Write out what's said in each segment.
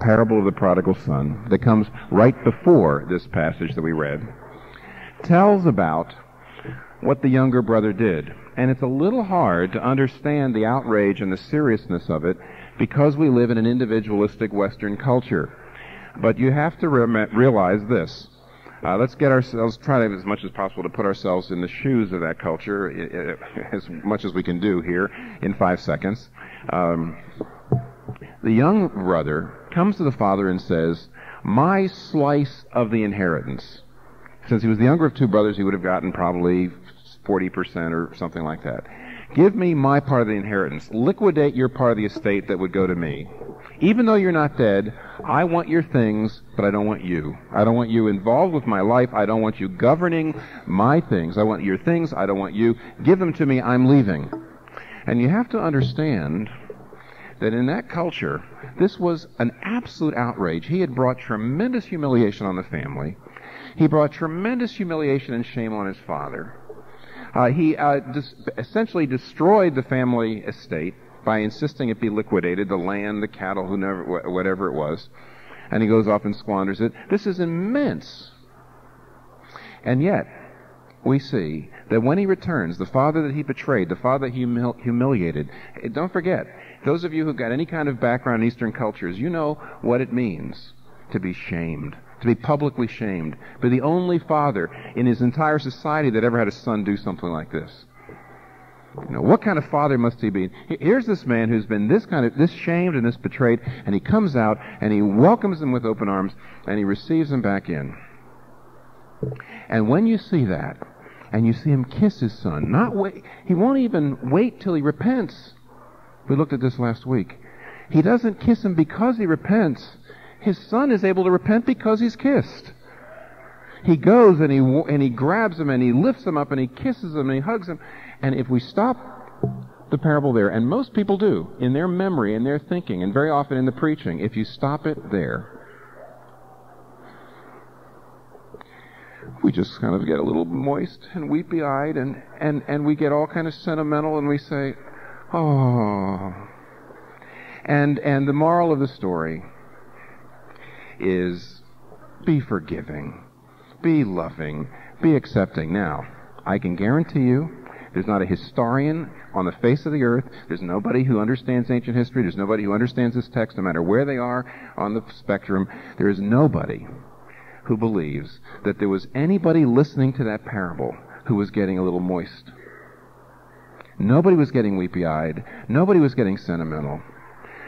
parable of the prodigal son, that comes right before this passage that we read, tells about what the younger brother did. And it's a little hard to understand the outrage and the seriousness of it because we live in an individualistic Western culture. But you have to re- realize this. Uh, let's get ourselves, try to, as much as possible to put ourselves in the shoes of that culture, as much as we can do here in five seconds. Um, the young brother comes to the father and says, My slice of the inheritance. Since he was the younger of two brothers, he would have gotten probably 40% or something like that. Give me my part of the inheritance. Liquidate your part of the estate that would go to me. Even though you're not dead, I want your things, but I don't want you. I don't want you involved with my life. I don't want you governing my things. I want your things. I don't want you. Give them to me. I'm leaving. And you have to understand that in that culture, this was an absolute outrage. He had brought tremendous humiliation on the family. He brought tremendous humiliation and shame on his father. Uh, he uh, dis- essentially destroyed the family estate by insisting it be liquidated, the land, the cattle, whoever, whatever it was, and he goes off and squanders it. This is immense. And yet, we see that when he returns, the father that he betrayed, the father he humil- humiliated, eh, don't forget, those of you who've got any kind of background in Eastern cultures, you know what it means to be shamed, to be publicly shamed, be the only father in his entire society that ever had a son do something like this. You know, what kind of father must he be? Here's this man who's been this kind of, this shamed and this betrayed, and he comes out and he welcomes them with open arms and he receives them back in. And when you see that, and you see him kiss his son, not wait, he won't even wait till he repents. We looked at this last week. He doesn't kiss him because he repents. His son is able to repent because he's kissed. He goes and he and he grabs him and he lifts him up and he kisses him and he hugs him. And if we stop the parable there, and most people do in their memory and their thinking, and very often in the preaching, if you stop it there, we just kind of get a little moist and weepy eyed and, and, and we get all kind of sentimental and we say, Oh. And, and the moral of the story is be forgiving, be loving, be accepting. Now, I can guarantee you there's not a historian on the face of the earth. There's nobody who understands ancient history. There's nobody who understands this text, no matter where they are on the spectrum. There is nobody who believes that there was anybody listening to that parable who was getting a little moist Nobody was getting weepy eyed. Nobody was getting sentimental.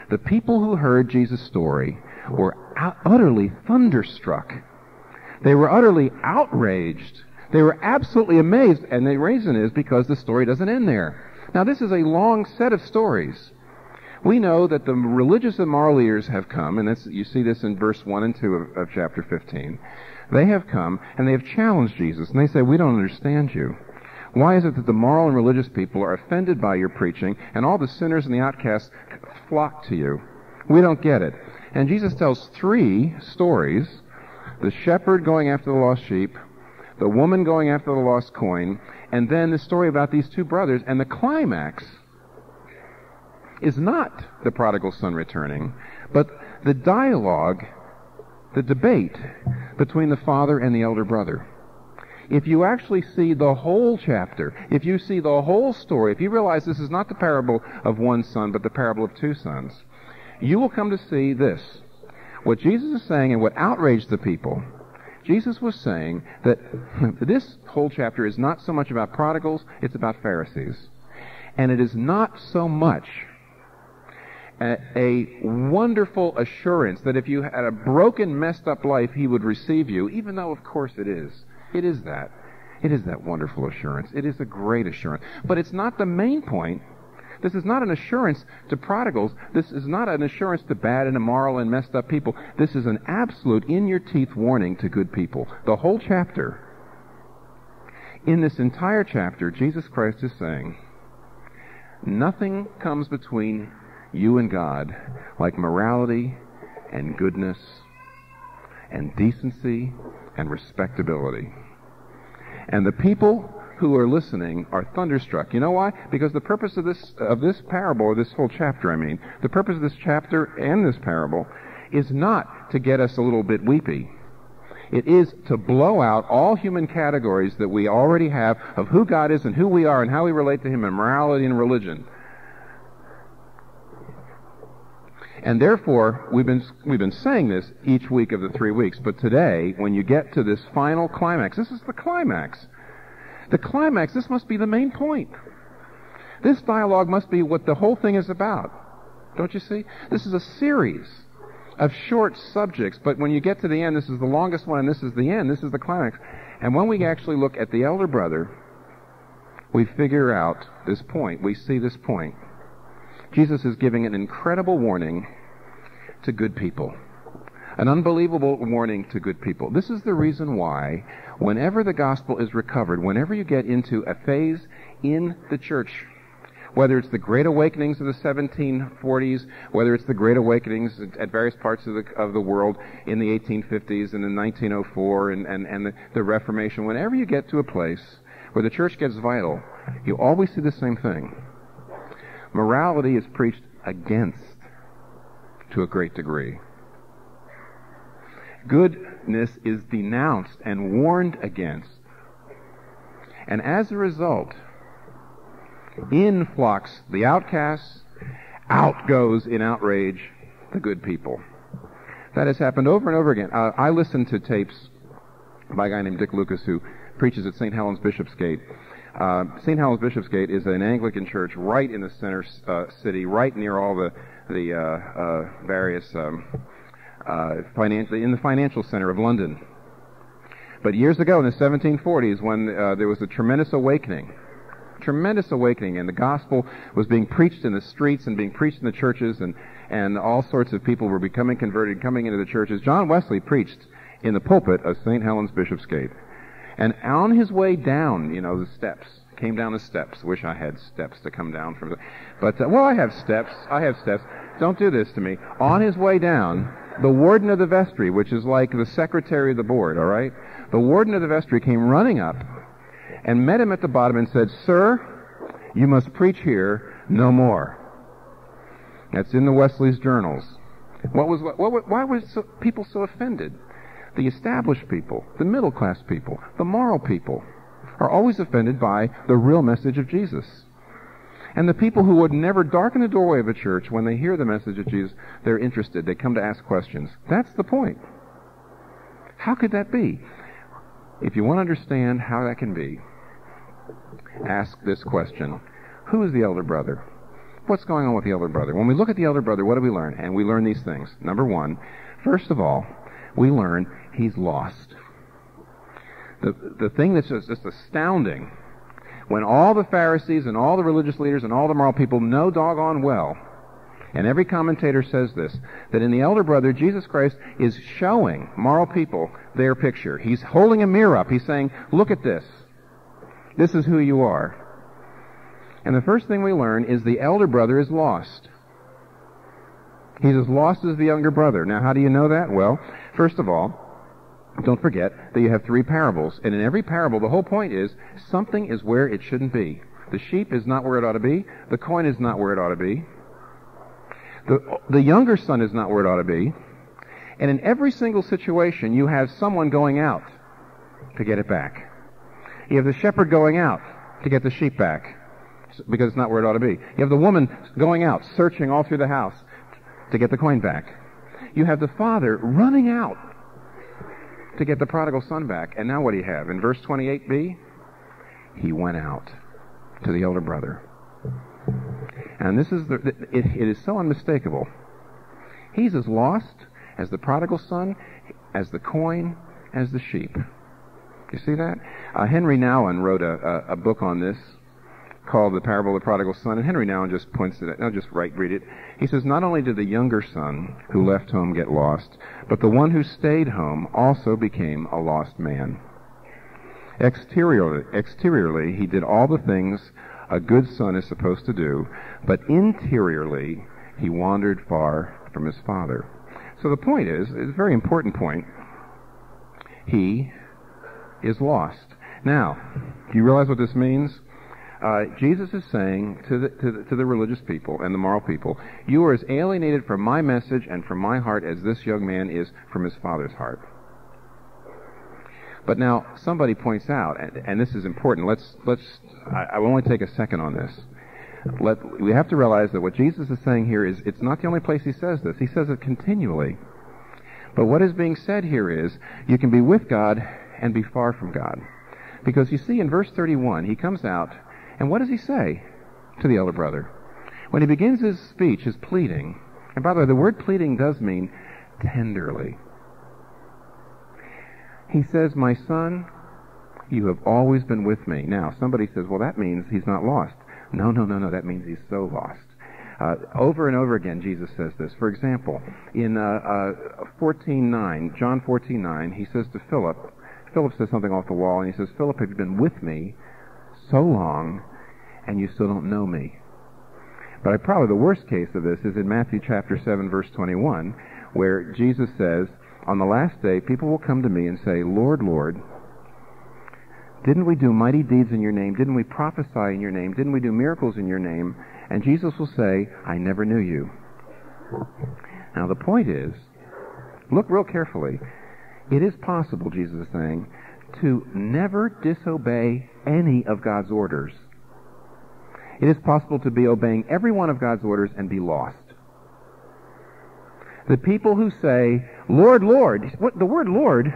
The people who heard Jesus' story were utterly thunderstruck. They were utterly outraged. They were absolutely amazed. And the reason is because the story doesn't end there. Now, this is a long set of stories. We know that the religious and moral leaders have come, and you see this in verse 1 and 2 of, of chapter 15. They have come and they have challenged Jesus, and they say, We don't understand you. Why is it that the moral and religious people are offended by your preaching and all the sinners and the outcasts flock to you? We don't get it. And Jesus tells three stories the shepherd going after the lost sheep, the woman going after the lost coin, and then the story about these two brothers. And the climax is not the prodigal son returning, but the dialogue, the debate between the father and the elder brother if you actually see the whole chapter, if you see the whole story, if you realize this is not the parable of one son, but the parable of two sons, you will come to see this. What Jesus is saying and what outraged the people, Jesus was saying that this whole chapter is not so much about prodigals, it's about Pharisees. And it is not so much a, wonderful assurance that if you had a broken, messed up life, he would receive you, even though, of course, it is. It is that. It is that wonderful assurance. It is a great assurance. But it's not the main point. This is not an assurance to prodigals. This is not an assurance to bad and immoral and messed up people. This is an absolute in your teeth warning to good people. The whole chapter. In this entire chapter, Jesus Christ is saying, nothing comes between you and God like morality and goodness and decency and respectability. And the people who are listening are thunderstruck. You know why? Because the purpose of this of this parable, or this whole chapter, I mean, the purpose of this chapter and this parable is not to get us a little bit weepy. It is to blow out all human categories that we already have of who God is and who we are and how we relate to Him in morality and religion. And therefore, we've been, we've been saying this each week of the three weeks, but today, when you get to this final climax, this is the climax. The climax, this must be the main point. This dialogue must be what the whole thing is about. Don't you see? This is a series of short subjects, but when you get to the end, this is the longest one and this is the end, this is the climax. And when we actually look at the elder brother, we figure out this point. We see this point. Jesus is giving an incredible warning to good people. An unbelievable warning to good people. This is the reason why, whenever the gospel is recovered, whenever you get into a phase in the church whether it's the Great Awakenings of the 1740s, whether it's the Great Awakenings at various parts of the, of the world in the 1850s and in 1904 and, and, and the, the Reformation, whenever you get to a place where the church gets vital, you always see the same thing. Morality is preached against to a great degree. Goodness is denounced and warned against. And as a result, in flocks the outcasts, out goes in outrage the good people. That has happened over and over again. Uh, I listened to tapes by a guy named Dick Lucas who preaches at St. Helens Bishopsgate. Uh, St. Helens Bishopsgate is an Anglican church right in the center uh, city, right near all the the uh, uh, various um, uh, financial in the financial center of London. But years ago, in the 1740s, when there was a tremendous awakening tremendous awakening, and the gospel was being preached in the streets and being preached in the churches, and, and all sorts of people were becoming converted, coming into the churches. John Wesley preached in the pulpit of St. Helens Bishopsgate. And on his way down, you know, the steps, came down the steps. Wish I had steps to come down from. But, uh, well, I have steps. I have steps. Don't do this to me. On his way down, the warden of the vestry, which is like the secretary of the board, all right? The warden of the vestry came running up and met him at the bottom and said, Sir, you must preach here no more. That's in the Wesley's journals. What was, what, what, why were so, people so offended? The established people, the middle class people, the moral people are always offended by the real message of Jesus. And the people who would never darken the doorway of a church, when they hear the message of Jesus, they're interested. They come to ask questions. That's the point. How could that be? If you want to understand how that can be, ask this question Who is the elder brother? What's going on with the elder brother? When we look at the elder brother, what do we learn? And we learn these things. Number one, first of all, we learn he's lost. The, the thing that's just, just astounding, when all the Pharisees and all the religious leaders and all the moral people know doggone well, and every commentator says this, that in the elder brother, Jesus Christ is showing moral people their picture. He's holding a mirror up. He's saying, look at this. This is who you are. And the first thing we learn is the elder brother is lost. He's as lost as the younger brother. Now, how do you know that? Well, first of all, don't forget that you have three parables. And in every parable, the whole point is something is where it shouldn't be. The sheep is not where it ought to be. The coin is not where it ought to be. The, the younger son is not where it ought to be. And in every single situation, you have someone going out to get it back. You have the shepherd going out to get the sheep back because it's not where it ought to be. You have the woman going out, searching all through the house to get the coin back. You have the father running out to get the prodigal son back. And now what do you have? In verse 28b, he went out to the elder brother. And this is the, it, it is so unmistakable. He's as lost as the prodigal son, as the coin, as the sheep. You see that? Uh, Henry Nouwen wrote a, a, a, book on this called The Parable of the Prodigal Son, and Henry Nouwen just points it. I'll just write, read it. He says, Not only did the younger son who left home get lost, but the one who stayed home also became a lost man. Exteriorly, exteriorly, he did all the things a good son is supposed to do, but interiorly, he wandered far from his father. So the point is, it's a very important point. He is lost. Now, do you realize what this means? Uh, Jesus is saying to the, to the, to the religious people and the moral people, you are as alienated from my message and from my heart as this young man is from his father's heart. But now somebody points out, and, and this is important. Let's let's. I, I will only take a second on this. Let, we have to realize that what Jesus is saying here is it's not the only place he says this. He says it continually. But what is being said here is you can be with God and be far from God. Because you see in verse 31, he comes out, and what does he say to the elder brother? When he begins his speech, his pleading, and by the way, the word pleading does mean tenderly. He says, My son, you have always been with me. Now, somebody says, well, that means he's not lost. No, no, no, no, that means he's so lost. Uh, over and over again, Jesus says this. For example, in uh, uh, 14.9, John 14.9, he says to Philip, Philip says something off the wall, and he says, Philip, have you been with me so long, and you still don't know me? But I, probably the worst case of this is in Matthew chapter 7, verse 21, where Jesus says, On the last day, people will come to me and say, Lord, Lord, didn't we do mighty deeds in your name? Didn't we prophesy in your name? Didn't we do miracles in your name? And Jesus will say, I never knew you. Now the point is, look real carefully. It is possible, Jesus is saying, to never disobey any of God's orders. It is possible to be obeying every one of God's orders and be lost. The people who say, Lord, Lord, what, the word Lord,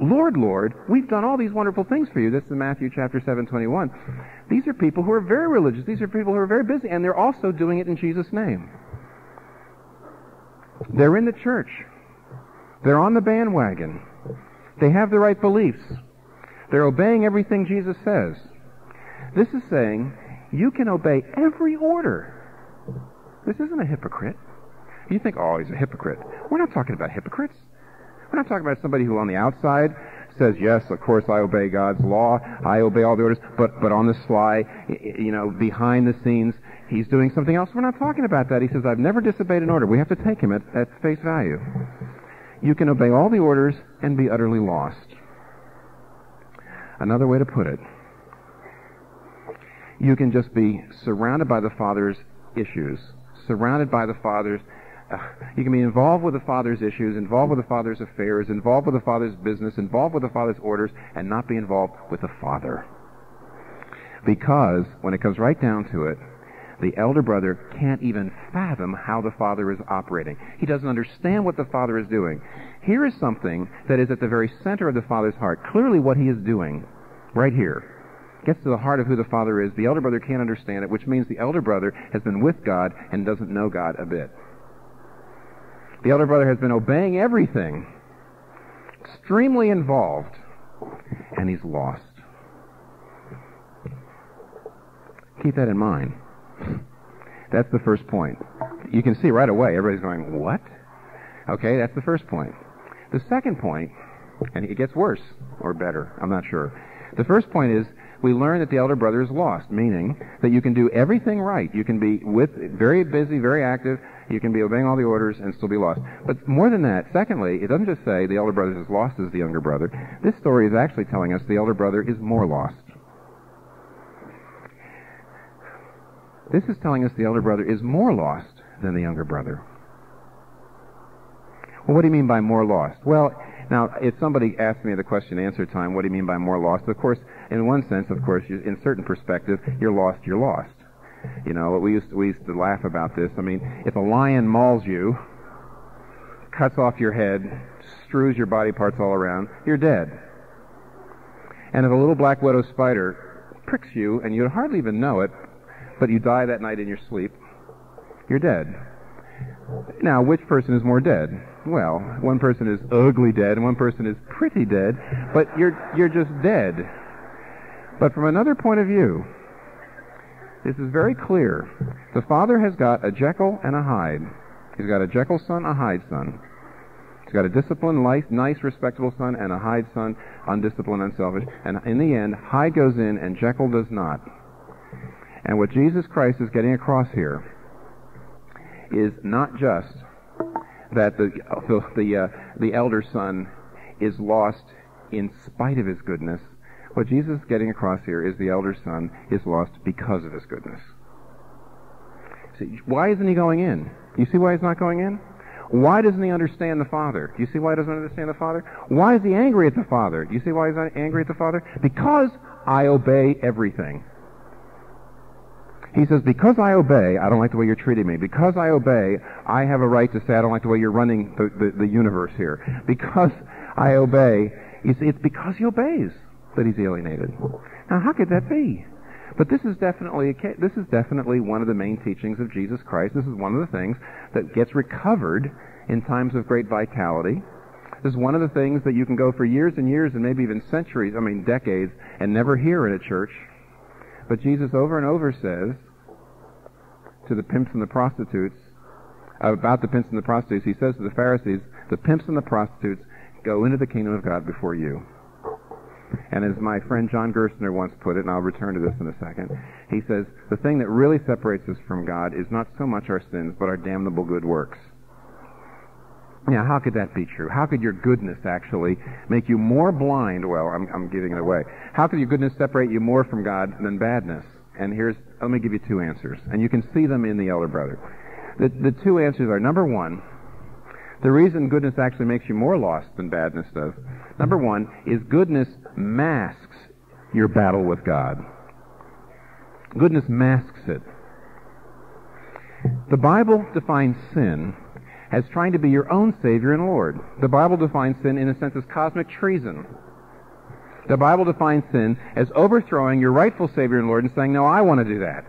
Lord, Lord, we've done all these wonderful things for you. This is Matthew chapter 7, 21. These are people who are very religious. These are people who are very busy, and they're also doing it in Jesus' name. They're in the church. They're on the bandwagon. They have the right beliefs. They're obeying everything Jesus says. This is saying you can obey every order. This isn't a hypocrite. You think, oh, he's a hypocrite. We're not talking about hypocrites. We're not talking about somebody who on the outside says, yes, of course I obey God's law. I obey all the orders. But, but on the sly, you know, behind the scenes, he's doing something else. We're not talking about that. He says, I've never disobeyed an order. We have to take him at, at face value you can obey all the orders and be utterly lost. Another way to put it, you can just be surrounded by the Father's issues, surrounded by the Father's uh, you can be involved with the Father's issues, involved with the Father's affairs, involved with the Father's business, involved with the Father's orders, and not be involved with the Father. Because, when it comes right down to it, the elder brother can't even fathom how the father is operating. He doesn't understand what the father is doing. Here is something that is at the very center of the father's heart. Clearly what he is doing, right here, gets to the heart of who the father is. The elder brother can't understand it, which means the elder brother has been with God and doesn't know God a bit. The elder brother has been obeying everything, extremely involved, and he's lost. Keep that in mind. That's the first point. You can see right away, everybody's going, what? Okay, that's the first point. The second point, and it gets worse, or better, I'm not sure. The first point is, we learn that the elder brother is lost, meaning that you can do everything right. You can be with, very busy, very active, you can be obeying all the orders and still be lost. But more than that, secondly, it doesn't just say the elder brother is lost as the younger brother. This story is actually telling us the elder brother is more lost. This is telling us the elder brother is more lost than the younger brother. Well, what do you mean by more lost? Well, now, if somebody asked me the question answer time, what do you mean by more lost? Of course, in one sense, of course, in certain perspective, you're lost, you're lost. You know, we used to, we used to laugh about this. I mean, if a lion mauls you, cuts off your head, strews your body parts all around, you're dead. And if a little black widow spider pricks you, and you'd hardly even know it, but you die that night in your sleep, you're dead. Now, which person is more dead? Well, one person is ugly dead and one person is pretty dead, but you're, you're just dead. But from another point of view, this is very clear. The father has got a Jekyll and a Hyde. He's got a Jekyll son, a Hyde son. He's got a disciplined, nice, nice, respectable son, and a Hyde son, undisciplined, unselfish. And in the end, Hyde goes in and Jekyll does not. And what Jesus Christ is getting across here is not just that the the the, uh, the elder son is lost in spite of his goodness, What Jesus is getting across here is the elder son is lost because of his goodness. See, why isn't he going in? You see why he's not going in? Why doesn't he understand the Father? Do you see why he doesn't understand the Father? Why is he angry at the Father? Do you see why he's angry at the Father? Because I obey everything. He says, because I obey, I don't like the way you're treating me. Because I obey, I have a right to say I don't like the way you're running the, the, the universe here. Because I obey, you see, it's because he obeys that he's alienated. Now, how could that be? But this is definitely a this is definitely one of the main teachings of Jesus Christ. This is one of the things that gets recovered in times of great vitality. This is one of the things that you can go for years and years and maybe even centuries, I mean decades, and never hear in a church. But Jesus over and over says to the pimps and the prostitutes, about the pimps and the prostitutes, he says to the Pharisees, the pimps and the prostitutes go into the kingdom of God before you. And as my friend John Gerstner once put it, and I'll return to this in a second, he says, the thing that really separates us from God is not so much our sins, but our damnable good works. Now, how could that be true? How could your goodness actually make you more blind? Well, I'm, I'm giving it away. How could your goodness separate you more from God than badness? And here's, let me give you two answers. And you can see them in the elder brother. The, the two answers are number one, the reason goodness actually makes you more lost than badness does, number one, is goodness masks your battle with God. Goodness masks it. The Bible defines sin as trying to be your own Savior and Lord. The Bible defines sin in a sense as cosmic treason. The Bible defines sin as overthrowing your rightful Savior and Lord and saying, no, I want to do that.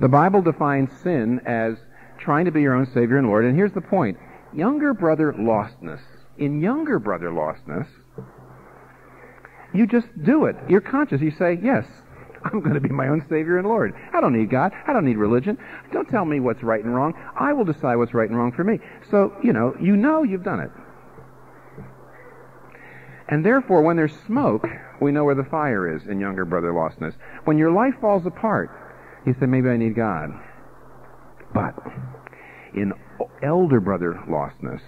The Bible defines sin as trying to be your own Savior and Lord. And here's the point. Younger brother lostness. In younger brother lostness, you just do it. You're conscious. You say, yes, I'm going to be my own Savior and Lord. I don't need God. I don't need religion. Don't tell me what's right and wrong. I will decide what's right and wrong for me. So, you know, you know you've done it. And therefore, when there's smoke, we know where the fire is in younger brother lostness. When your life falls apart, you say, maybe I need God. But in elder brother lostness,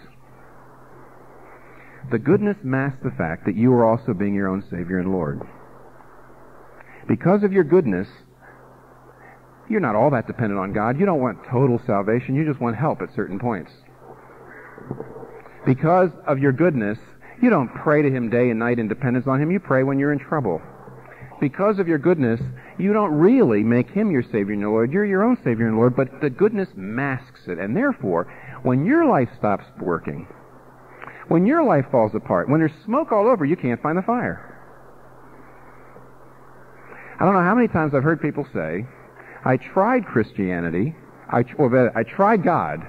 the goodness masks the fact that you are also being your own Savior and Lord. Because of your goodness, you're not all that dependent on God. You don't want total salvation. You just want help at certain points. Because of your goodness, you don't pray to Him day and night in dependence on Him. You pray when you're in trouble. Because of your goodness, you don't really make Him your Savior and Lord. You're your own Savior and Lord, but the goodness masks it. And therefore, when your life stops working, when your life falls apart, when there's smoke all over, you can't find the fire. I don't know how many times I've heard people say, I tried Christianity, I, well, I tried God,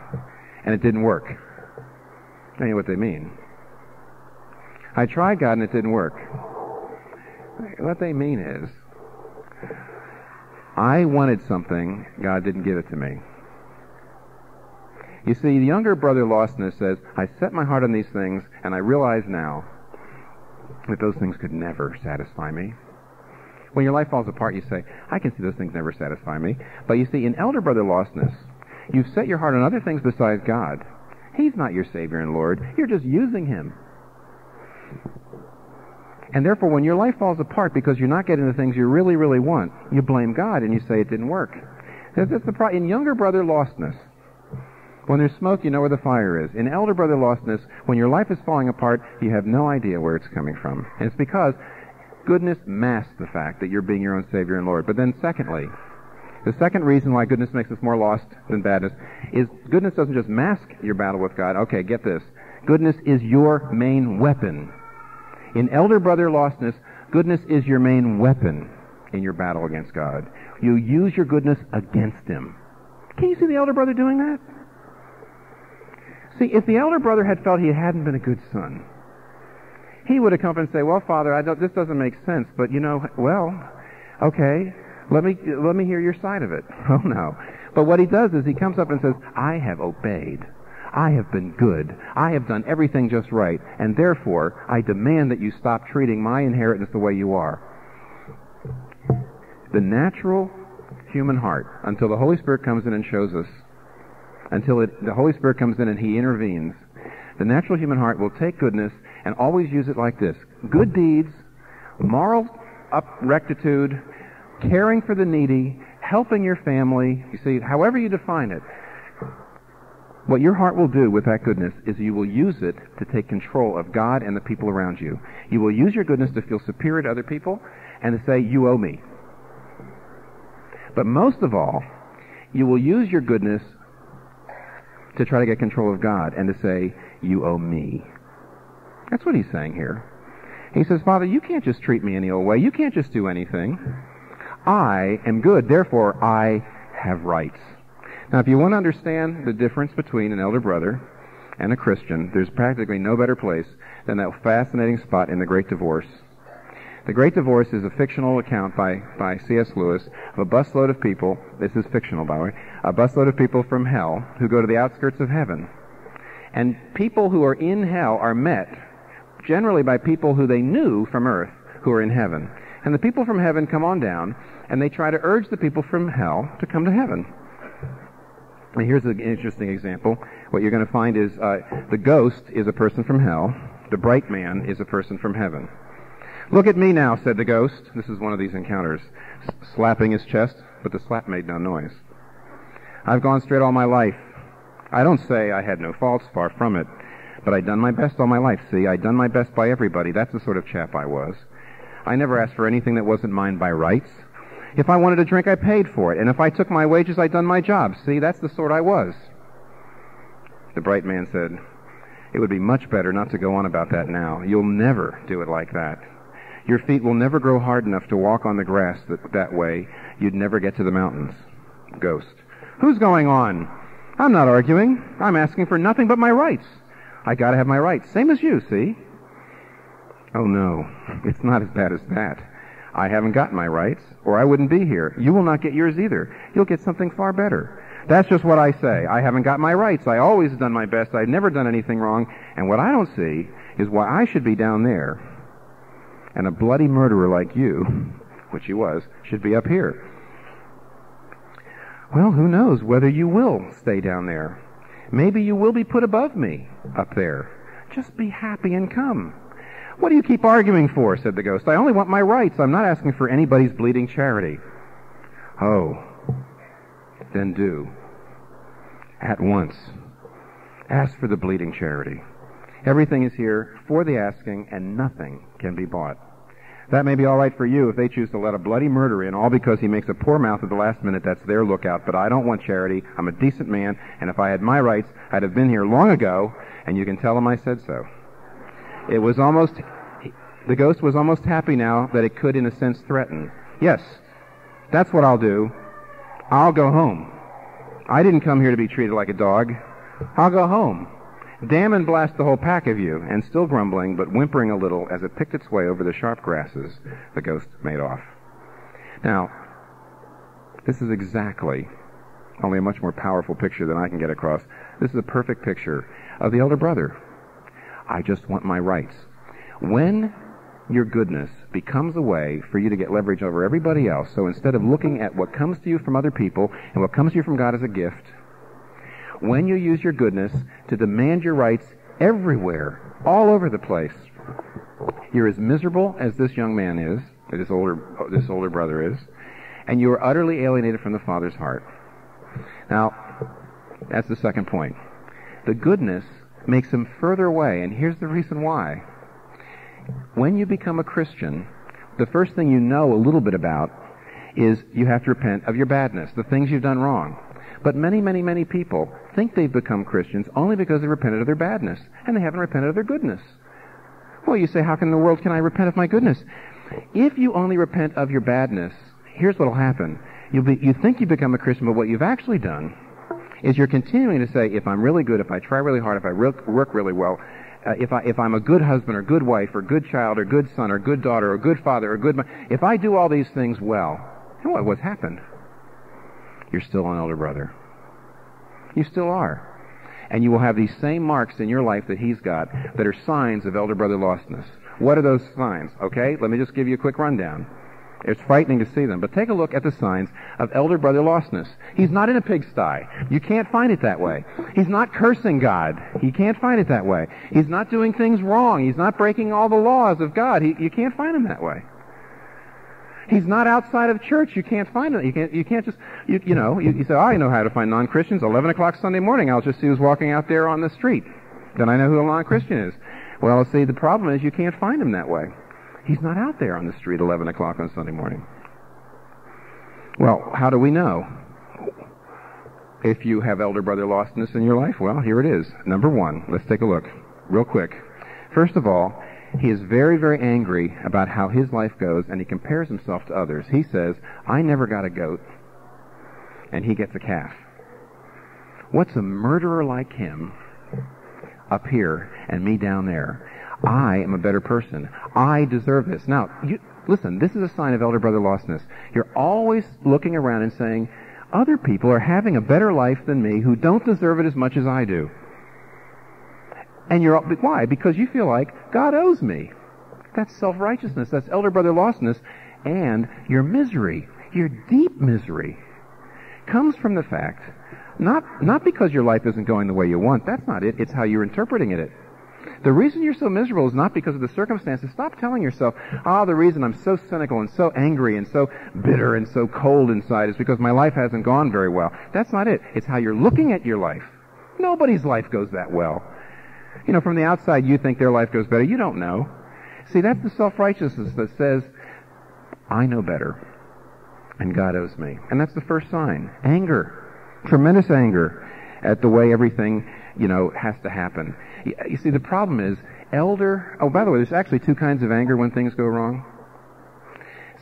and it didn't work. I know what they mean. I tried God and it didn't work. What they mean is, I wanted something, God didn't give it to me. You see, the younger brother lostness says, I set my heart on these things, and I realize now that those things could never satisfy me. When your life falls apart, you say, I can see those things never satisfy me. But you see, in elder brother lostness, you've set your heart on other things besides God. He's not your Savior and Lord. You're just using Him. And therefore, when your life falls apart because you're not getting the things you really, really want, you blame God and you say it didn't work. That's the pro- in younger brother lostness, when there's smoke, you know where the fire is. In elder brother lostness, when your life is falling apart, you have no idea where it's coming from. And it's because goodness masks the fact that you're being your own Savior and Lord. But then secondly, the second reason why goodness makes us more lost than badness is goodness doesn't just mask your battle with God. Okay, get this. Goodness is your main weapon. In elder brother lostness, goodness is your main weapon in your battle against God. You use your goodness against Him. Can you see the elder brother doing that? See, if the elder brother had felt he hadn't been a good son, he would have come up and say, "Well, Father, I don't, this doesn't make sense, but you know, well, okay, let me let me hear your side of it." Oh no! But what he does is he comes up and says, "I have obeyed. I have been good. I have done everything just right, and therefore I demand that you stop treating my inheritance the way you are." The natural human heart, until the Holy Spirit comes in and shows us, until it, the Holy Spirit comes in and He intervenes, the natural human heart will take goodness and always use it like this. Good deeds moral up rectitude, caring for the needy, helping your family. You see, however you define it, what your heart will do with that goodness is you will use it to take control of God and the people around you. You will use your goodness to feel superior to other people and to say, you owe me. But most of all, you will use your goodness to try to get control of God and to say, you owe me. That's what he's saying here. He says, Father, you can't just treat me any old way. You can't just do anything. I am good, therefore I have rights. Now, if you want to understand the difference between an elder brother and a Christian, there's practically no better place than that fascinating spot in The Great Divorce. The Great Divorce is a fictional account by, by C.S. Lewis of a busload of people, this is fictional by the way, a busload of people from hell who go to the outskirts of heaven. And people who are in hell are met generally by people who they knew from earth who are in heaven. And the people from heaven come on down and they try to urge the people from hell to come to heaven. And here's an interesting example. What you're going to find is uh, the ghost is a person from hell. The bright man is a person from heaven. Look at me now, said the ghost. This is one of these encounters. Slapping his chest, but the slap made no noise. I've gone straight all my life. I don't say I had no faults, far from it. But I'd done my best all my life, see? I'd done my best by everybody. That's the sort of chap I was. I never asked for anything that wasn't mine by rights. If I wanted a drink, I paid for it. And if I took my wages, I'd done my job. See, that's the sort I was. The bright man said, It would be much better not to go on about that now. You'll never do it like that. Your feet will never grow hard enough to walk on the grass that, that way. You'd never get to the mountains. Ghost. Who's going on? I'm not arguing. I'm asking for nothing but my rights. I gotta have my rights. Same as you, see? Oh no, it's not as bad as that. I haven't got my rights, or I wouldn't be here. You will not get yours either. You'll get something far better. That's just what I say. I haven't got my rights. I always done my best. I've never done anything wrong. And what I don't see is why I should be down there and a bloody murderer like you, which he was, should be up here. Well, who knows whether you will stay down there. Maybe you will be put above me up there. Just be happy and come. What do you keep arguing for? said the ghost. I only want my rights. I'm not asking for anybody's bleeding charity. Oh, then do. At once. Ask for the bleeding charity. Everything is here for the asking, and nothing can be bought. That may be all right for you if they choose to let a bloody murderer in, all because he makes a poor mouth at the last minute. That's their lookout. But I don't want charity. I'm a decent man, and if I had my rights, I'd have been here long ago, and you can tell him I said so. It was almost, the ghost was almost happy now that it could, in a sense, threaten. Yes, that's what I'll do. I'll go home. I didn't come here to be treated like a dog. I'll go home. Damn and blast the whole pack of you, and still grumbling, but whimpering a little as it picked its way over the sharp grasses, the ghost made off. Now, this is exactly only a much more powerful picture than I can get across. This is a perfect picture of the elder brother. I just want my rights. When your goodness becomes a way for you to get leverage over everybody else, so instead of looking at what comes to you from other people and what comes to you from God as a gift, when you use your goodness to demand your rights everywhere, all over the place, you're as miserable as this young man is, this older, this older brother is, and you are utterly alienated from the Father's heart. Now, that's the second point. The goodness makes him further away, and here's the reason why. When you become a Christian, the first thing you know a little bit about is you have to repent of your badness, the things you've done wrong. But many, many, many people think they've become Christians only because they repented of their badness, and they haven't repented of their goodness. Well, you say, how in the world can I repent of my goodness? If you only repent of your badness, here's what will happen. You'll be, you think you become a Christian, but what you've actually done is you're continuing to say, if I'm really good, if I try really hard, if I work really well, uh, if, I, if I'm a good husband or good wife or good child or good son or good daughter or good father or good, if I do all these things well, what, what's happened? You're still an elder brother. You still are. And you will have these same marks in your life that he's got that are signs of elder brother lostness. What are those signs? Okay, let me just give you a quick rundown. It's frightening to see them, but take a look at the signs of elder brother lostness. He's not in a pigsty. You can't find it that way. He's not cursing God. You can't find it that way. He's not doing things wrong. He's not breaking all the laws of God. He, you can't find him that way. He's not outside of church. You can't find it. You can't, you can't just, you, you know, you, you say, oh, I know how to find non-Christians. 11 o'clock Sunday morning, I'll just see who's walking out there on the street. Then I know who a non-Christian is. Well, see, the problem is you can't find him that way. He's not out there on the street 11 o'clock on Sunday morning. Well, how do we know? If you have elder brother lostness in your life, well, here it is. Number one, let's take a look real quick. First of all, he is very, very angry about how his life goes, and he compares himself to others. He says, I never got a goat, and he gets a calf. What's a murderer like him up here and me down there? I am a better person. I deserve this. Now, you, listen, this is a sign of elder brother lostness. You're always looking around and saying, other people are having a better life than me who don't deserve it as much as I do. And you're, why? Because you feel like God owes me. That's self-righteousness. That's elder brother lostness. And your misery, your deep misery, comes from the fact, not, not because your life isn't going the way you want. That's not it. It's how you're interpreting it. The reason you're so miserable is not because of the circumstances. Stop telling yourself, ah, the reason I'm so cynical and so angry and so bitter and so cold inside is because my life hasn't gone very well. That's not it. It's how you're looking at your life. Nobody's life goes that well. You know, from the outside, you think their life goes better. You don't know. See, that's the self-righteousness that says, I know better, and God owes me. And that's the first sign. Anger. Tremendous anger at the way everything, you know, has to happen. You see, the problem is, elder, oh, by the way, there's actually two kinds of anger when things go wrong.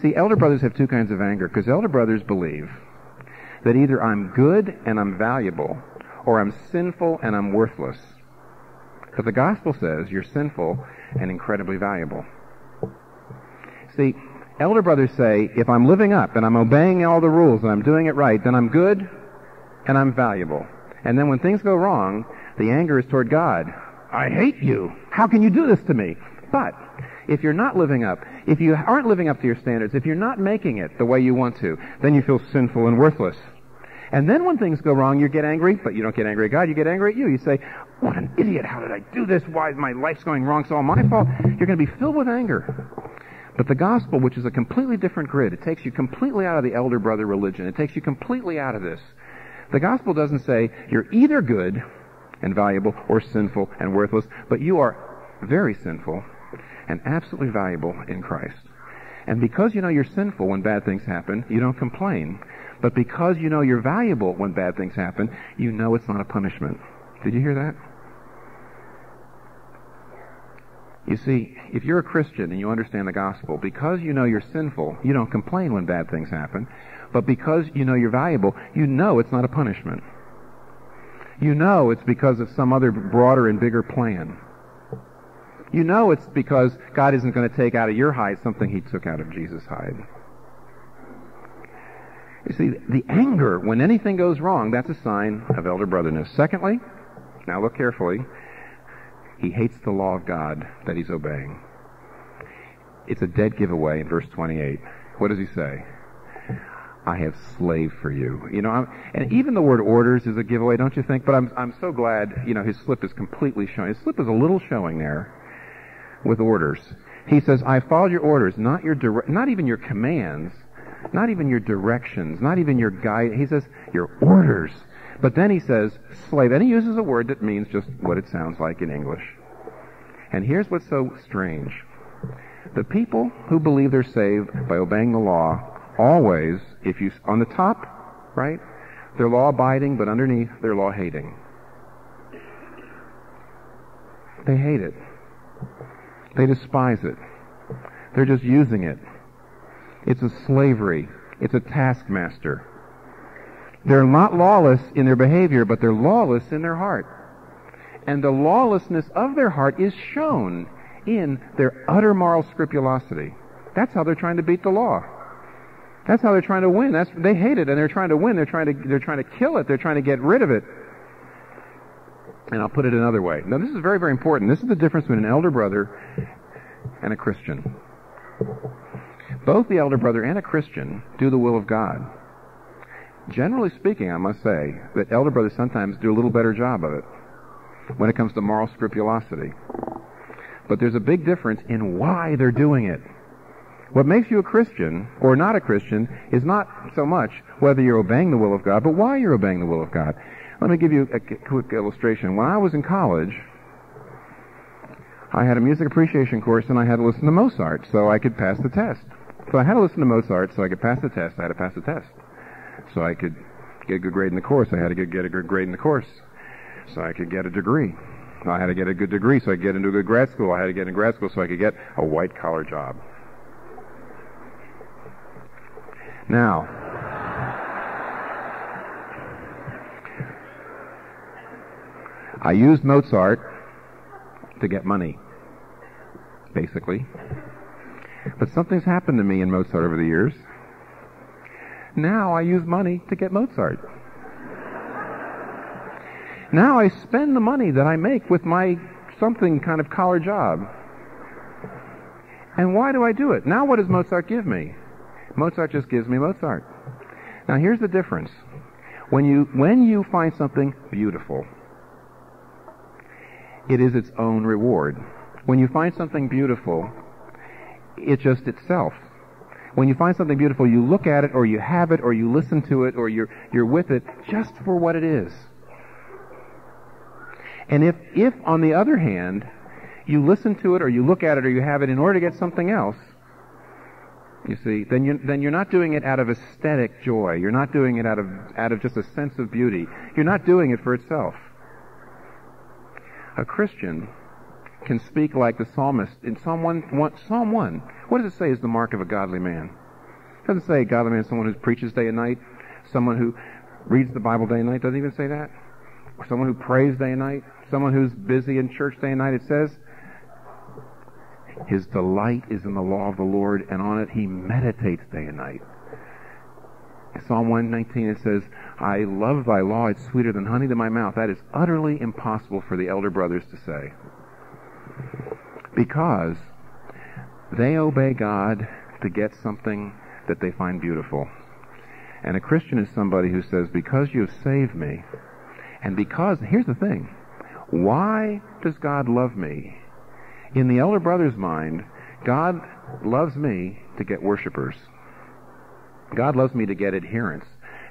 See, elder brothers have two kinds of anger, because elder brothers believe that either I'm good and I'm valuable, or I'm sinful and I'm worthless. But the gospel says you're sinful and incredibly valuable. See, elder brothers say, if I'm living up and I'm obeying all the rules and I'm doing it right, then I'm good and I'm valuable. And then when things go wrong, the anger is toward God. I hate you. How can you do this to me? But if you're not living up, if you aren't living up to your standards, if you're not making it the way you want to, then you feel sinful and worthless. And then when things go wrong, you get angry, but you don't get angry at God, you get angry at you. You say, what an idiot, how did I do this? Why is my life's going wrong? It's all my fault. You're going to be filled with anger. But the gospel, which is a completely different grid, it takes you completely out of the elder brother religion. It takes you completely out of this. The gospel doesn't say you're either good and valuable or sinful and worthless, but you are very sinful and absolutely valuable in Christ. And because you know you're sinful when bad things happen, you don't complain. But because you know you're valuable when bad things happen, you know it's not a punishment. Did you hear that? You see, if you're a Christian and you understand the gospel, because you know you're sinful, you don't complain when bad things happen. But because you know you're valuable, you know it's not a punishment. You know it's because of some other broader and bigger plan. You know it's because God isn't going to take out of your hide something he took out of Jesus' hide. You see, the anger, when anything goes wrong, that's a sign of elder brotherness. Secondly, now look carefully, he hates the law of God that he's obeying. It's a dead giveaway in verse 28. What does he say? I have slaved for you. You know, I'm, and even the word orders is a giveaway, don't you think? But I'm, I'm so glad, you know, his slip is completely showing. His slip is a little showing there with orders. He says, I followed your orders, not your dire- not even your commands, not even your directions, not even your guide. He says, your orders. But then he says, slave. And he uses a word that means just what it sounds like in English. And here's what's so strange. The people who believe they're saved by obeying the law always, if you, on the top, right, they're law abiding, but underneath, they're law hating. They hate it. They despise it. They're just using it. It's a slavery. It's a taskmaster. They're not lawless in their behavior, but they're lawless in their heart. And the lawlessness of their heart is shown in their utter moral scrupulosity. That's how they're trying to beat the law. That's how they're trying to win. That's, they hate it and they're trying to win. They're trying to, they're trying to kill it. They're trying to get rid of it. And I'll put it another way. Now this is very, very important. This is the difference between an elder brother and a Christian. Both the elder brother and a Christian do the will of God. Generally speaking, I must say that elder brothers sometimes do a little better job of it when it comes to moral scrupulosity. But there's a big difference in why they're doing it. What makes you a Christian or not a Christian is not so much whether you're obeying the will of God, but why you're obeying the will of God. Let me give you a quick illustration. When I was in college, I had a music appreciation course and I had to listen to Mozart so I could pass the test. So I had to listen to Mozart so I could pass the test. I had to pass the test. So I could get a good grade in the course. I had to get a good grade in the course. So I could get a degree. I had to get a good degree so I could get into a good grad school. I had to get into grad school so I could get a white collar job. Now, I used Mozart to get money, basically. But something's happened to me in Mozart over the years. Now I use money to get Mozart. Now I spend the money that I make with my something kind of collar job. And why do I do it? Now what does Mozart give me? Mozart just gives me Mozart. Now here's the difference. When you, when you find something beautiful, it is its own reward. When you find something beautiful, it's just itself. When you find something beautiful, you look at it or you have it or you listen to it or you're, you're with it just for what it is. And if, if, on the other hand, you listen to it or you look at it or you have it in order to get something else, you see, then you're, then you're not doing it out of aesthetic joy. You're not doing it out of, out of just a sense of beauty. You're not doing it for itself. A Christian can speak like the psalmist in Psalm 1, Psalm 1. What does it say is the mark of a godly man? It doesn't say a godly man is someone who preaches day and night, someone who reads the Bible day and night. Doesn't even say that. Or someone who prays day and night, someone who's busy in church day and night. It says his delight is in the law of the Lord, and on it he meditates day and night. Psalm 119, it says, I love thy law, it's sweeter than honey to my mouth. That is utterly impossible for the elder brothers to say. Because they obey God to get something that they find beautiful. And a Christian is somebody who says, because you have saved me, and because, here's the thing, why does God love me? In the elder brother's mind, God loves me to get worshipers. God loves me to get adherents.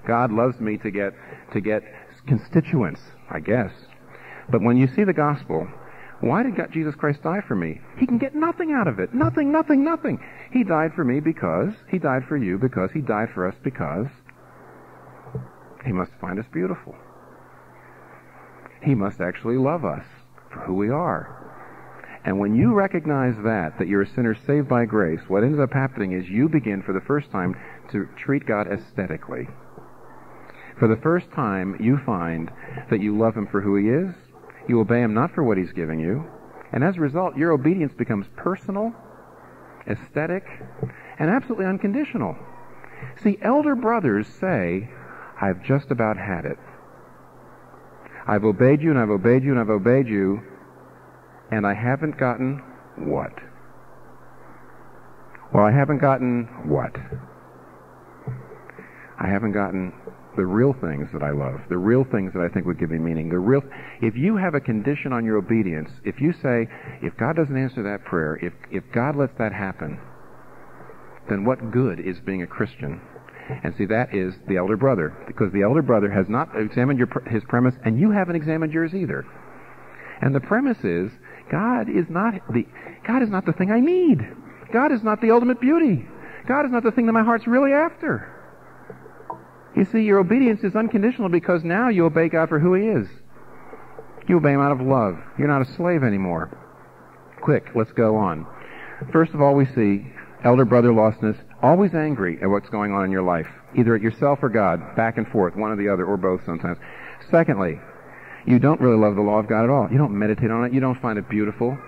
God loves me to get to get constituents, I guess. But when you see the gospel, why did God, Jesus Christ die for me? He can get nothing out of it. Nothing, nothing, nothing. He died for me because he died for you because he died for us because he must find us beautiful. He must actually love us for who we are. And when you recognize that, that you're a sinner saved by grace, what ends up happening is you begin for the first time to treat God aesthetically. For the first time, you find that you love Him for who He is, you obey Him not for what He's giving you, and as a result, your obedience becomes personal, aesthetic, and absolutely unconditional. See, elder brothers say, I've just about had it. I've obeyed you and I've obeyed you and I've obeyed you, and I haven't gotten what? Well, I haven't gotten what? I haven't gotten the real things that I love, the real things that I think would give me meaning. The real, if you have a condition on your obedience, if you say, if God doesn't answer that prayer, if, if God lets that happen, then what good is being a Christian? And see, that is the elder brother, because the elder brother has not examined your, his premise, and you haven't examined yours either. And the premise is, God is not the, God is not the thing I need. God is not the ultimate beauty. God is not the thing that my heart's really after. You see, your obedience is unconditional because now you obey God for who He is. You obey Him out of love. You're not a slave anymore. Quick, let's go on. First of all, we see elder brother lostness, always angry at what's going on in your life, either at yourself or God, back and forth, one or the other, or both sometimes. Secondly, you don't really love the law of God at all. You don't meditate on it. You don't find it beautiful.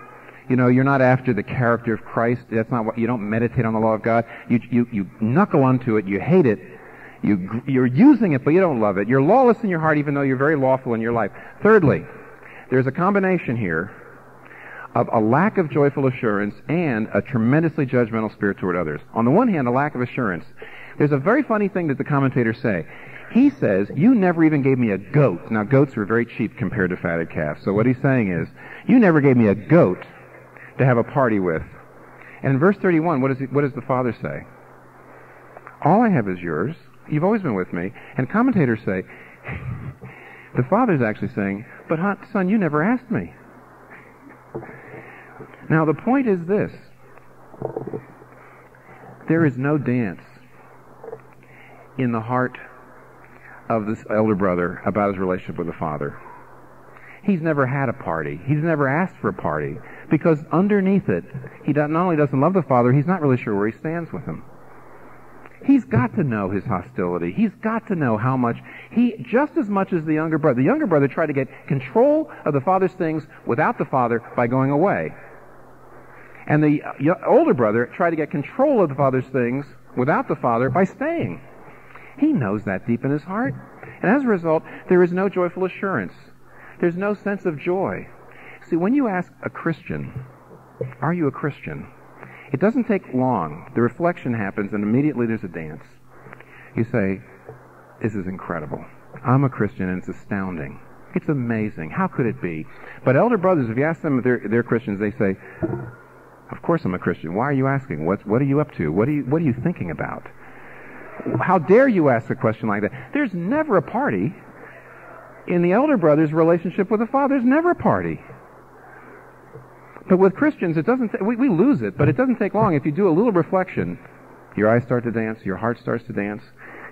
You know, you're not after the character of Christ. That's not what, you don't meditate on the law of God. You, you, you knuckle onto it. You hate it. You, you're using it, but you don't love it. You're lawless in your heart, even though you're very lawful in your life. Thirdly, there's a combination here of a lack of joyful assurance and a tremendously judgmental spirit toward others. On the one hand, a lack of assurance. There's a very funny thing that the commentators say. He says, you never even gave me a goat. Now, goats are very cheap compared to fatted calves. So what he's saying is, you never gave me a goat to have a party with. And in verse 31, what does, he, what does the father say? All I have is yours. You've always been with me. And commentators say, the father's actually saying, but hot son, you never asked me. Now the point is this. There is no dance in the heart of this elder brother about his relationship with the father. He's never had a party. He's never asked for a party because underneath it, he not only doesn't love the father, he's not really sure where he stands with him. He's got to know his hostility. He's got to know how much he, just as much as the younger brother. The younger brother tried to get control of the father's things without the father by going away. And the uh, older brother tried to get control of the father's things without the father by staying. He knows that deep in his heart. And as a result, there is no joyful assurance. There's no sense of joy. See, when you ask a Christian, are you a Christian? It doesn't take long. The reflection happens and immediately there's a dance. You say, this is incredible. I'm a Christian and it's astounding. It's amazing. How could it be? But elder brothers, if you ask them if they're, they're Christians, they say, of course I'm a Christian. Why are you asking? What, what are you up to? What are you, what are you thinking about? How dare you ask a question like that? There's never a party in the elder brother's relationship with the father. There's never a party. But with Christians, it doesn't. Th- we, we lose it, but it doesn't take long. If you do a little reflection, your eyes start to dance, your heart starts to dance.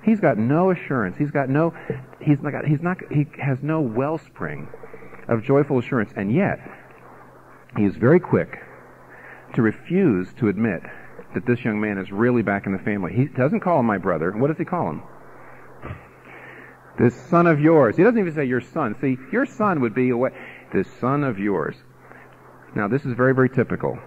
He's got no assurance. He's got no. He's not. Got he's not. He has no wellspring of joyful assurance, and yet he is very quick to refuse to admit that this young man is really back in the family. He doesn't call him my brother. What does he call him? This son of yours. He doesn't even say your son. See, your son would be away. This son of yours. Now, this is very, very typical.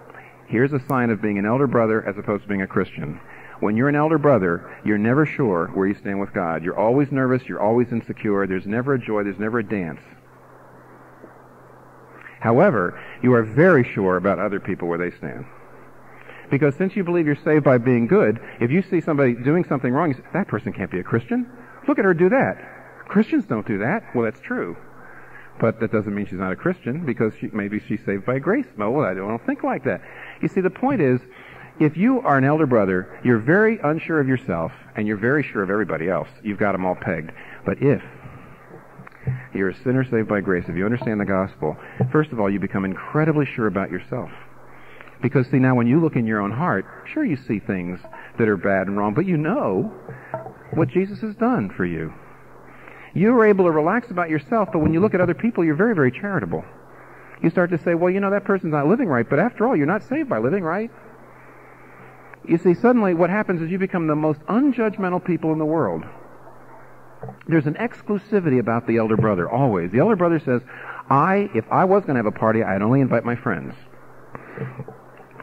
Here's a sign of being an elder brother as opposed to being a Christian. When you're an elder brother, you're never sure where you stand with God. You're always nervous. You're always insecure. There's never a joy. There's never a dance. However, you are very sure about other people where they stand. Because since you believe you're saved by being good, if you see somebody doing something wrong, you say, that person can't be a Christian. Look at her do that. Christians don't do that. Well, that's true. But that doesn't mean she's not a Christian because she, maybe she's saved by grace. No, well, I don't think like that. You see, the point is, if you are an elder brother, you're very unsure of yourself and you're very sure of everybody else. You've got them all pegged. But if you're a sinner saved by grace, if you understand the gospel, first of all, you become incredibly sure about yourself. Because see, now when you look in your own heart, sure you see things that are bad and wrong, but you know what Jesus has done for you. You are able to relax about yourself, but when you look at other people, you're very, very charitable. You start to say, well, you know, that person's not living right, but after all, you're not saved by living right. You see, suddenly what happens is you become the most unjudgmental people in the world. There's an exclusivity about the elder brother, always. The elder brother says, I, if I was going to have a party, I'd only invite my friends.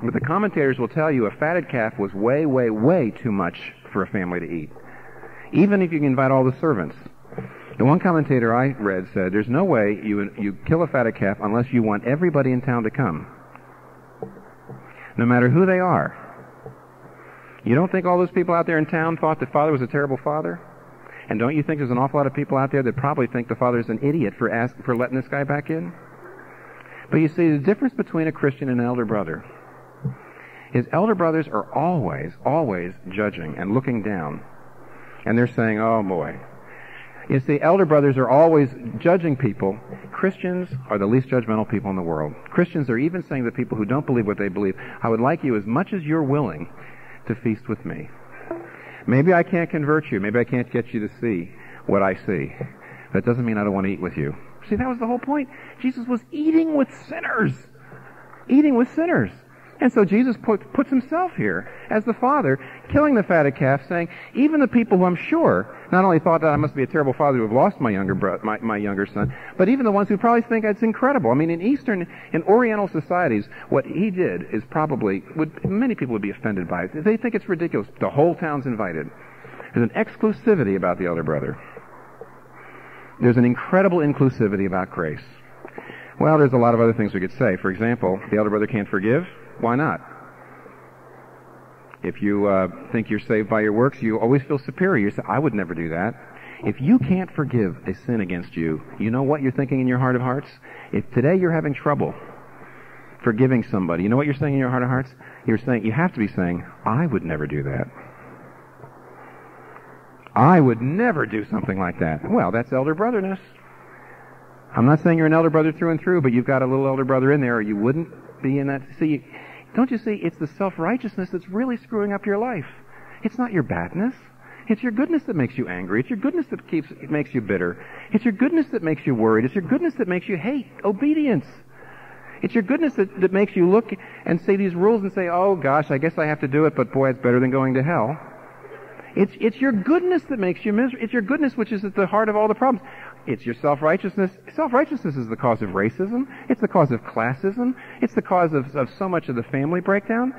But the commentators will tell you a fatted calf was way, way, way too much for a family to eat. Even if you can invite all the servants. The one commentator I read said, "There's no way you you kill a fatted calf unless you want everybody in town to come, no matter who they are." You don't think all those people out there in town thought that father was a terrible father? And don't you think there's an awful lot of people out there that probably think the father's an idiot for ask, for letting this guy back in? But you see, the difference between a Christian and an elder brother is elder brothers are always, always judging and looking down. And they're saying, oh boy, is the elder brothers are always judging people. Christians are the least judgmental people in the world. Christians are even saying to people who don't believe what they believe, I would like you as much as you're willing to feast with me. Maybe I can't convert you. Maybe I can't get you to see what I see. That doesn't mean I don't want to eat with you. See, that was the whole point. Jesus was eating with sinners. Eating with sinners. And so Jesus put, puts himself here as the father, killing the fatted calf, saying, even the people who I'm sure not only thought that I must be a terrible father to have lost my younger bro- my, my younger son, but even the ones who probably think it's incredible. I mean, in Eastern, in Oriental societies, what he did is probably, would, many people would be offended by it. They think it's ridiculous. The whole town's invited. There's an exclusivity about the elder brother. There's an incredible inclusivity about grace. Well, there's a lot of other things we could say. For example, the elder brother can't forgive. Why not? If you uh, think you're saved by your works, you always feel superior. You say, I would never do that. If you can't forgive a sin against you, you know what you're thinking in your heart of hearts? If today you're having trouble forgiving somebody, you know what you're saying in your heart of hearts? You're saying, you have to be saying, I would never do that. I would never do something like that. Well, that's elder brotherness. I'm not saying you're an elder brother through and through, but you've got a little elder brother in there, or you wouldn't be in that. See, don't you see? It's the self-righteousness that's really screwing up your life. It's not your badness. It's your goodness that makes you angry. It's your goodness that keeps it makes you bitter. It's your goodness that makes you worried. It's your goodness that makes you hate obedience. It's your goodness that, that makes you look and say these rules and say, oh gosh, I guess I have to do it, but boy, it's better than going to hell. It's, it's your goodness that makes you miserable. It's your goodness which is at the heart of all the problems. It's your self-righteousness. Self-righteousness is the cause of racism. It's the cause of classism. It's the cause of, of so much of the family breakdown.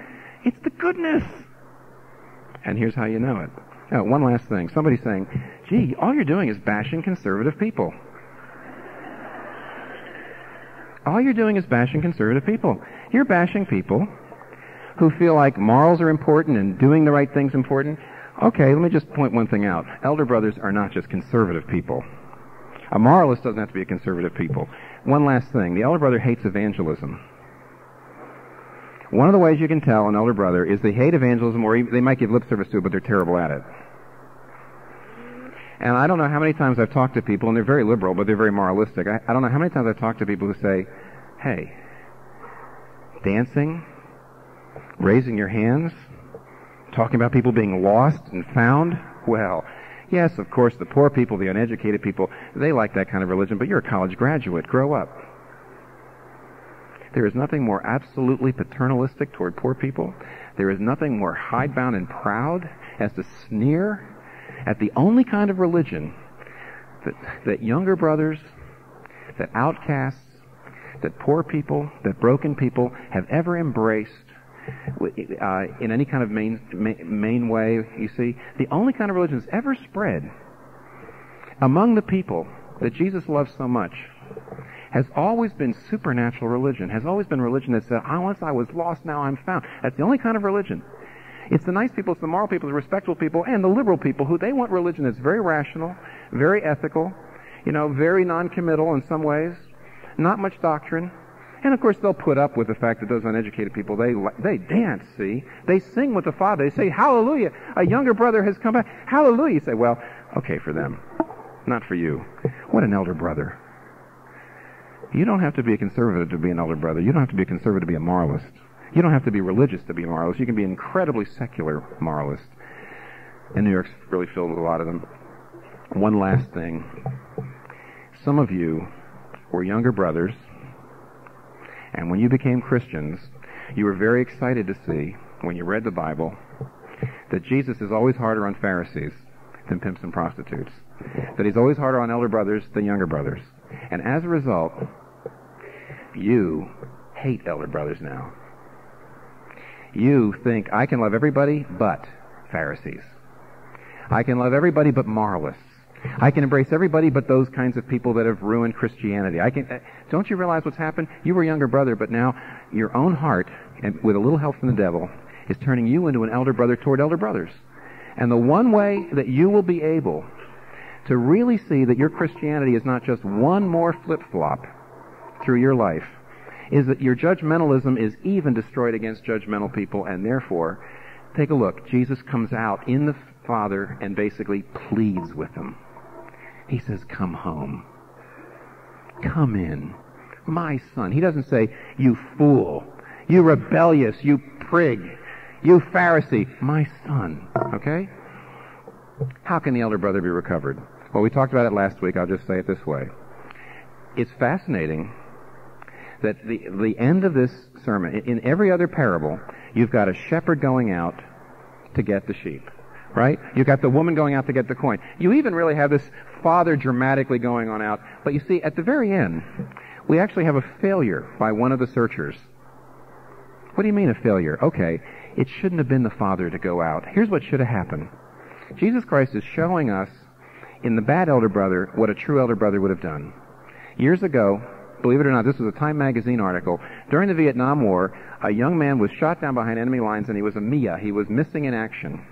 It's the goodness. And here's how you know it. Now, one last thing. Somebody's saying, gee, all you're doing is bashing conservative people. All you're doing is bashing conservative people. You're bashing people who feel like morals are important and doing the right thing's important. Okay, let me just point one thing out. Elder brothers are not just conservative people. A moralist doesn't have to be a conservative people. One last thing. The elder brother hates evangelism. One of the ways you can tell an elder brother is they hate evangelism or they might give lip service to it, but they're terrible at it. And I don't know how many times I've talked to people, and they're very liberal, but they're very moralistic. I, I don't know how many times I've talked to people who say, hey, dancing, raising your hands, talking about people being lost and found, well, yes, of course, the poor people, the uneducated people, they like that kind of religion, but you're a college graduate. Grow up. There is nothing more absolutely paternalistic toward poor people. There is nothing more hidebound and proud as to sneer at the only kind of religion that, that younger brothers, that outcasts, that poor people, that broken people have ever embraced uh, in any kind of main, main way, you see. The only kind of religion that's ever spread among the people that Jesus loves so much has always been supernatural religion, has always been religion that said, oh, once I was lost, now I'm found. That's the only kind of religion. It's the nice people, it's the moral people, the respectable people, and the liberal people who they want religion that's very rational, very ethical, you know, very non-committal in some ways, not much doctrine. And of course they'll put up with the fact that those uneducated people, they, they dance, see? They sing with the Father. They say, hallelujah, a younger brother has come back. Hallelujah. You say, well, okay for them. Not for you. What an elder brother. You don't have to be a conservative to be an elder brother. You don't have to be a conservative to be a moralist. You don't have to be religious to be a moralist. You can be an incredibly secular moralist. And New York's really filled with a lot of them. One last thing. Some of you were younger brothers, and when you became Christians, you were very excited to see, when you read the Bible, that Jesus is always harder on Pharisees than pimps and prostitutes. That he's always harder on elder brothers than younger brothers. And as a result, you hate elder brothers now you think, I can love everybody but Pharisees. I can love everybody but moralists. I can embrace everybody but those kinds of people that have ruined Christianity. I can, uh, don't you realize what's happened? You were a younger brother, but now your own heart, and with a little help from the devil, is turning you into an elder brother toward elder brothers. And the one way that you will be able to really see that your Christianity is not just one more flip-flop through your life, is that your judgmentalism is even destroyed against judgmental people, and therefore, take a look. Jesus comes out in the Father and basically pleads with them. He says, Come home. Come in. My son. He doesn't say, You fool. You rebellious. You prig. You Pharisee. My son. Okay? How can the elder brother be recovered? Well, we talked about it last week. I'll just say it this way. It's fascinating that the, the end of this sermon, in every other parable, you've got a shepherd going out to get the sheep. Right? You've got the woman going out to get the coin. You even really have this father dramatically going on out. But you see, at the very end, we actually have a failure by one of the searchers. What do you mean a failure? Okay, it shouldn't have been the father to go out. Here's what should have happened. Jesus Christ is showing us in the bad elder brother what a true elder brother would have done. Years ago, Believe it or not, this was a Time magazine article. During the Vietnam War, a young man was shot down behind enemy lines and he was a MIA. He was missing in action.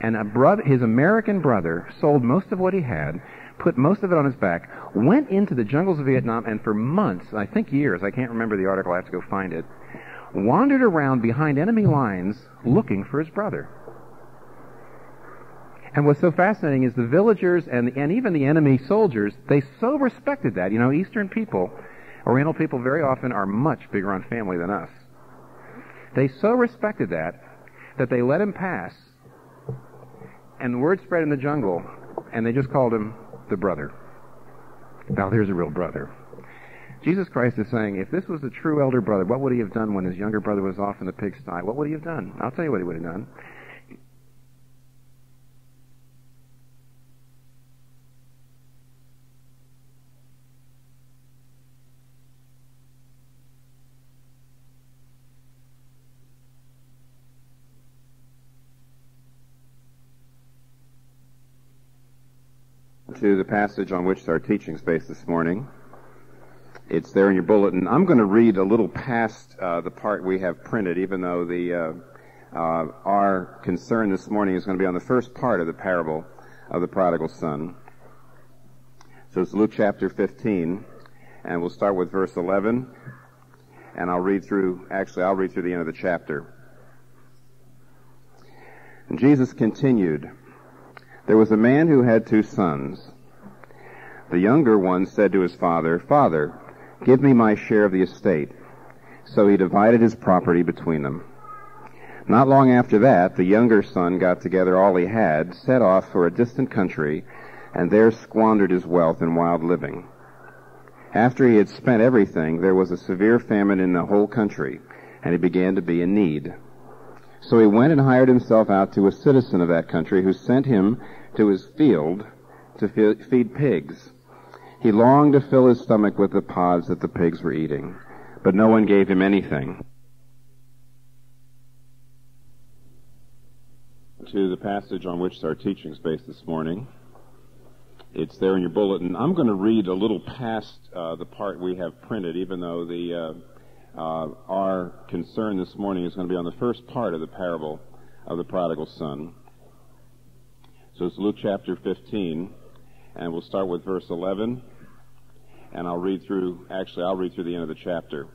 And a brother, his American brother sold most of what he had, put most of it on his back, went into the jungles of Vietnam, and for months, I think years, I can't remember the article, I have to go find it, wandered around behind enemy lines looking for his brother. And what's so fascinating is the villagers and, and even the enemy soldiers, they so respected that. You know, Eastern people, Oriental people very often are much bigger on family than us. They so respected that that they let him pass. And the word spread in the jungle, and they just called him the brother. Now there's a real brother. Jesus Christ is saying, if this was a true elder brother, what would he have done when his younger brother was off in the pigsty? What would he have done? I'll tell you what he would have done. To the passage on which our teaching space this morning. It's there in your bulletin. I'm going to read a little past uh, the part we have printed, even though the uh, uh, our concern this morning is going to be on the first part of the parable of the prodigal son. So it's Luke chapter 15, and we'll start with verse 11, and I'll read through. Actually, I'll read through the end of the chapter. And Jesus continued. There was a man who had two sons. The younger one said to his father, Father, give me my share of the estate. So he divided his property between them. Not long after that, the younger son got together all he had, set off for a distant country, and there squandered his wealth in wild living. After he had spent everything, there was a severe famine in the whole country, and he began to be in need. So he went and hired himself out to a citizen of that country who sent him to his field to feed pigs. He longed to fill his stomach with the pods that the pigs were eating, but no one gave him anything. To the passage on which our teaching is based this morning. It's there in your bulletin. I'm going to read a little past uh, the part we have printed, even though the uh, uh, our concern this morning is going to be on the first part of the parable of the prodigal son. So it's Luke chapter 15, and we'll start with verse 11, and I'll read through, actually, I'll read through the end of the chapter.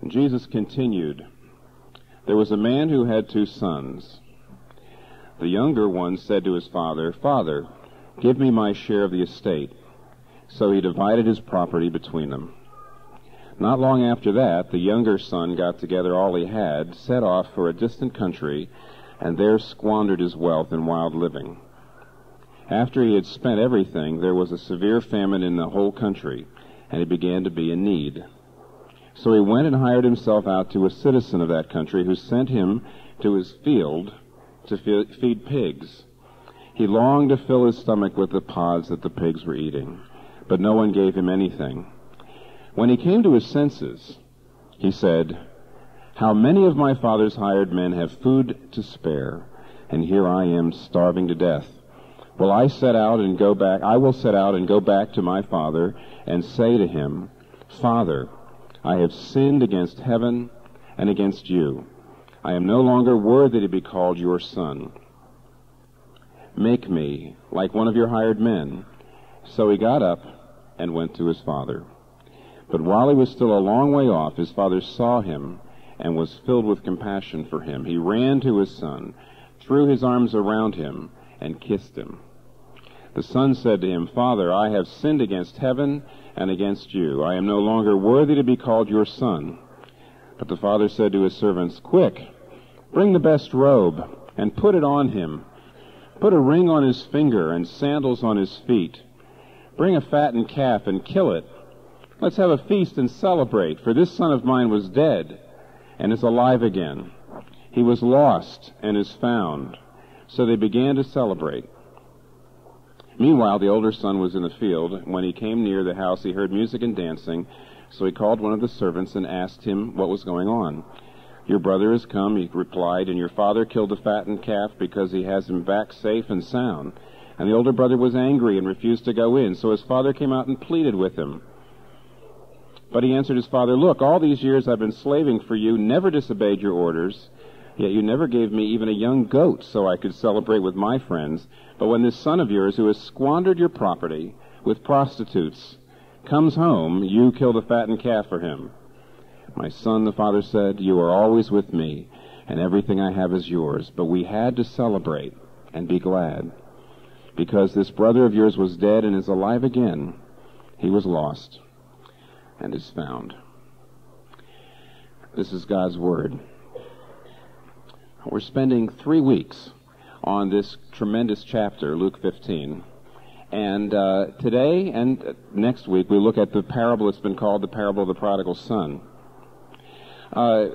And Jesus continued, There was a man who had two sons. The younger one said to his father, Father, give me my share of the estate. So he divided his property between them. Not long after that, the younger son got together all he had, set off for a distant country, and there squandered his wealth in wild living. After he had spent everything, there was a severe famine in the whole country, and he began to be in need. So he went and hired himself out to a citizen of that country who sent him to his field to feed pigs. He longed to fill his stomach with the pods that the pigs were eating, but no one gave him anything. When he came to his senses, he said, How many of my father's hired men have food to spare, and here I am starving to death. Will I set out and go back? I will set out and go back to my father and say to him, Father, I have sinned against heaven and against you. I am no longer worthy to be called your son. Make me like one of your hired men. So he got up and went to his father. But while he was still a long way off, his father saw him and was filled with compassion for him. He ran to his son, threw his arms around him, and kissed him. The son said to him, Father, I have sinned against heaven and against you. I am no longer worthy to be called your son. But the father said to his servants, Quick, bring the best robe and put it on him. Put a ring on his finger and sandals on his feet. Bring a fattened calf and kill it Let's have a feast and celebrate, for this son of mine was dead and is alive again. He was lost and is found. So they began to celebrate. Meanwhile, the older son was in the field. When he came near the house, he heard music and dancing. So he called one of the servants and asked him what was going on. Your brother has come, he replied, and your father killed a fattened calf because he has him back safe and sound. And the older brother was angry and refused to go in. So his father came out and pleaded with him. But he answered his father, Look, all these years I've been slaving for you, never disobeyed your orders. Yet you never gave me even a young goat so I could celebrate with my friends. But when this son of yours, who has squandered your property with prostitutes, comes home, you kill the fattened calf for him. My son, the father said, you are always with me, and everything I have is yours. But we had to celebrate and be glad, because this brother of yours was dead and is alive again. He was lost and is found. This is God's Word. We're spending three weeks on this tremendous chapter, Luke 15. And uh, today and next week, we look at the parable that's been called the parable of the prodigal son. Uh,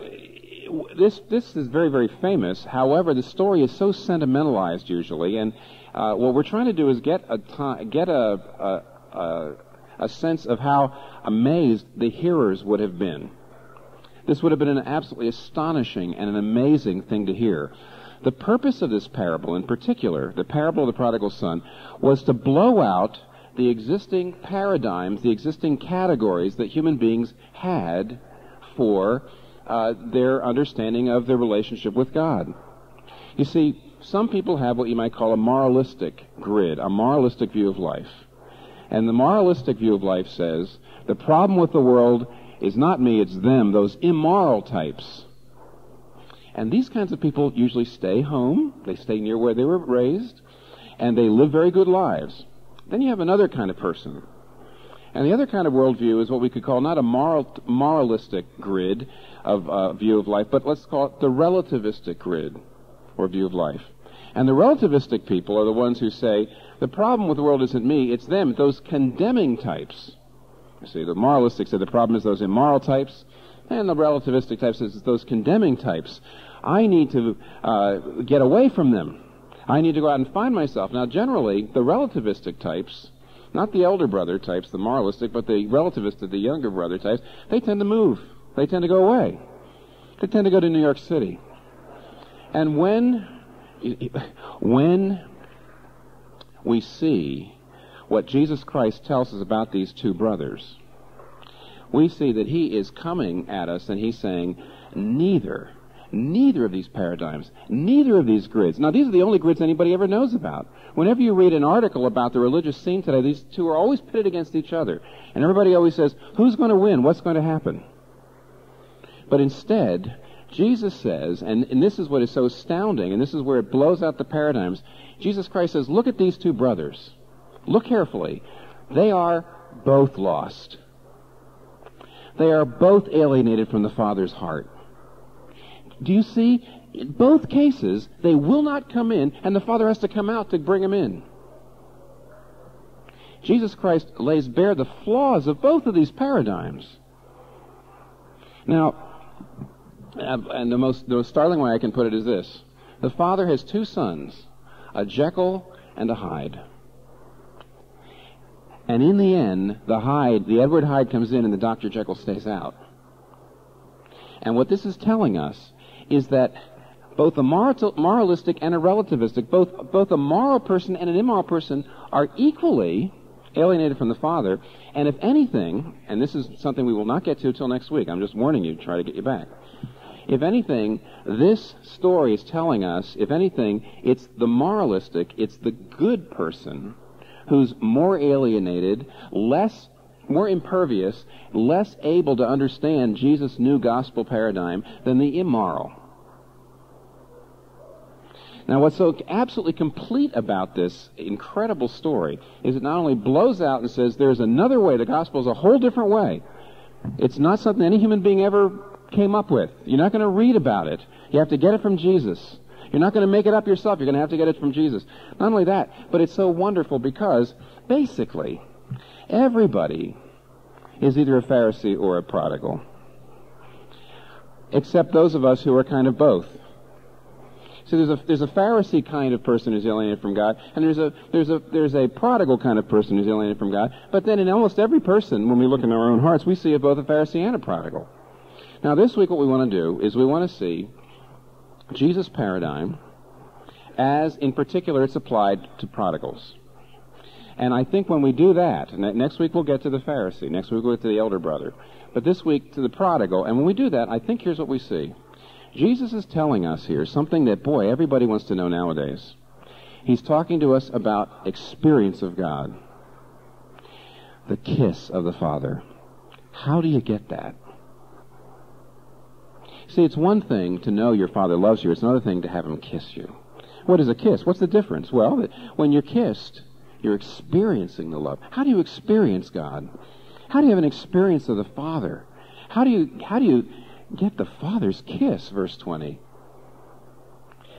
this this is very very famous. However, the story is so sentimentalized usually, and uh, what we're trying to do is get a t- get a, a, a a sense of how amazed the hearers would have been. This would have been an absolutely astonishing and an amazing thing to hear. The purpose of this parable, in particular, the parable of the prodigal son, was to blow out the existing paradigms, the existing categories that human beings had for uh, their understanding of their relationship with God. You see, some people have what you might call a moralistic grid, a moralistic view of life. And the moralistic view of life says the problem with the world is not me, it's them, those immoral types. And these kinds of people usually stay home, they stay near where they were raised, and they live very good lives. Then you have another kind of person. And the other kind of worldview is what we could call not a moral, moralistic grid of uh, view of life, but let's call it the relativistic grid or view of life. And the relativistic people are the ones who say, the problem with the world isn't me, it's them, those condemning types. You see, the moralistic said the problem is those immoral types, and the relativistic types is those condemning types. I need to uh, get away from them. I need to go out and find myself. Now, generally, the relativistic types, not the elder brother types, the moralistic, but the relativistic, the younger brother types, they tend to move. They tend to go away. They tend to go to New York City. And when, when we see what Jesus Christ tells us about these two brothers, we see that he is coming at us and he's saying, neither, neither of these paradigms, neither of these grids. Now, these are the only grids anybody ever knows about. Whenever you read an article about the religious scene today, these two are always pitted against each other. And everybody always says, who's going to win? What's going to happen? But instead, Jesus says, and, and this is what is so astounding, and this is where it blows out the paradigms. Jesus Christ says, look at these two brothers. Look carefully. They are both lost. They are both alienated from the Father's heart. Do you see? In both cases, they will not come in, and the Father has to come out to bring them in. Jesus Christ lays bare the flaws of both of these paradigms. Now, uh, and the most, the most startling way I can put it is this. The father has two sons, a Jekyll and a Hyde. And in the end, the Hyde, the Edward Hyde comes in and the Dr. Jekyll stays out. And what this is telling us is that both a moralistic and a relativistic, both, both a moral person and an immoral person are equally alienated from the Father. And if anything, and this is something we will not get to until next week, I'm just warning you try to get you back. If anything, this story is telling us, if anything, it's the moralistic, it's the good person who's more alienated, less more impervious, less able to understand Jesus' new gospel paradigm than the immoral. Now, what's so absolutely complete about this incredible story is it not only blows out and says there's another way, the gospel is a whole different way. It's not something any human being ever came up with. You're not going to read about it. You have to get it from Jesus. You're not going to make it up yourself. You're going to have to get it from Jesus. Not only that, but it's so wonderful because basically everybody is either a Pharisee or a prodigal. Except those of us who are kind of both. So there's a there's a Pharisee kind of person who's alienated from God, and there's a there's a there's a prodigal kind of person who's alienated from God. But then in almost every person, when we look in our own hearts, we see both a Pharisee and a prodigal. Now, this week, what we want to do is we want to see Jesus' paradigm as, in particular, it's applied to prodigals. And I think when we do that, and next week we'll get to the Pharisee, next week we'll get to the elder brother, but this week to the prodigal, and when we do that, I think here's what we see. Jesus is telling us here something that, boy, everybody wants to know nowadays. He's talking to us about experience of God. The kiss of the Father. How do you get that? See, it's one thing to know your Father loves you. It's another thing to have Him kiss you. What is a kiss? What's the difference? Well, when you're kissed, you're experiencing the love. How do you experience God? How do you have an experience of the Father? How do you, how do you get the Father's kiss? Verse 20.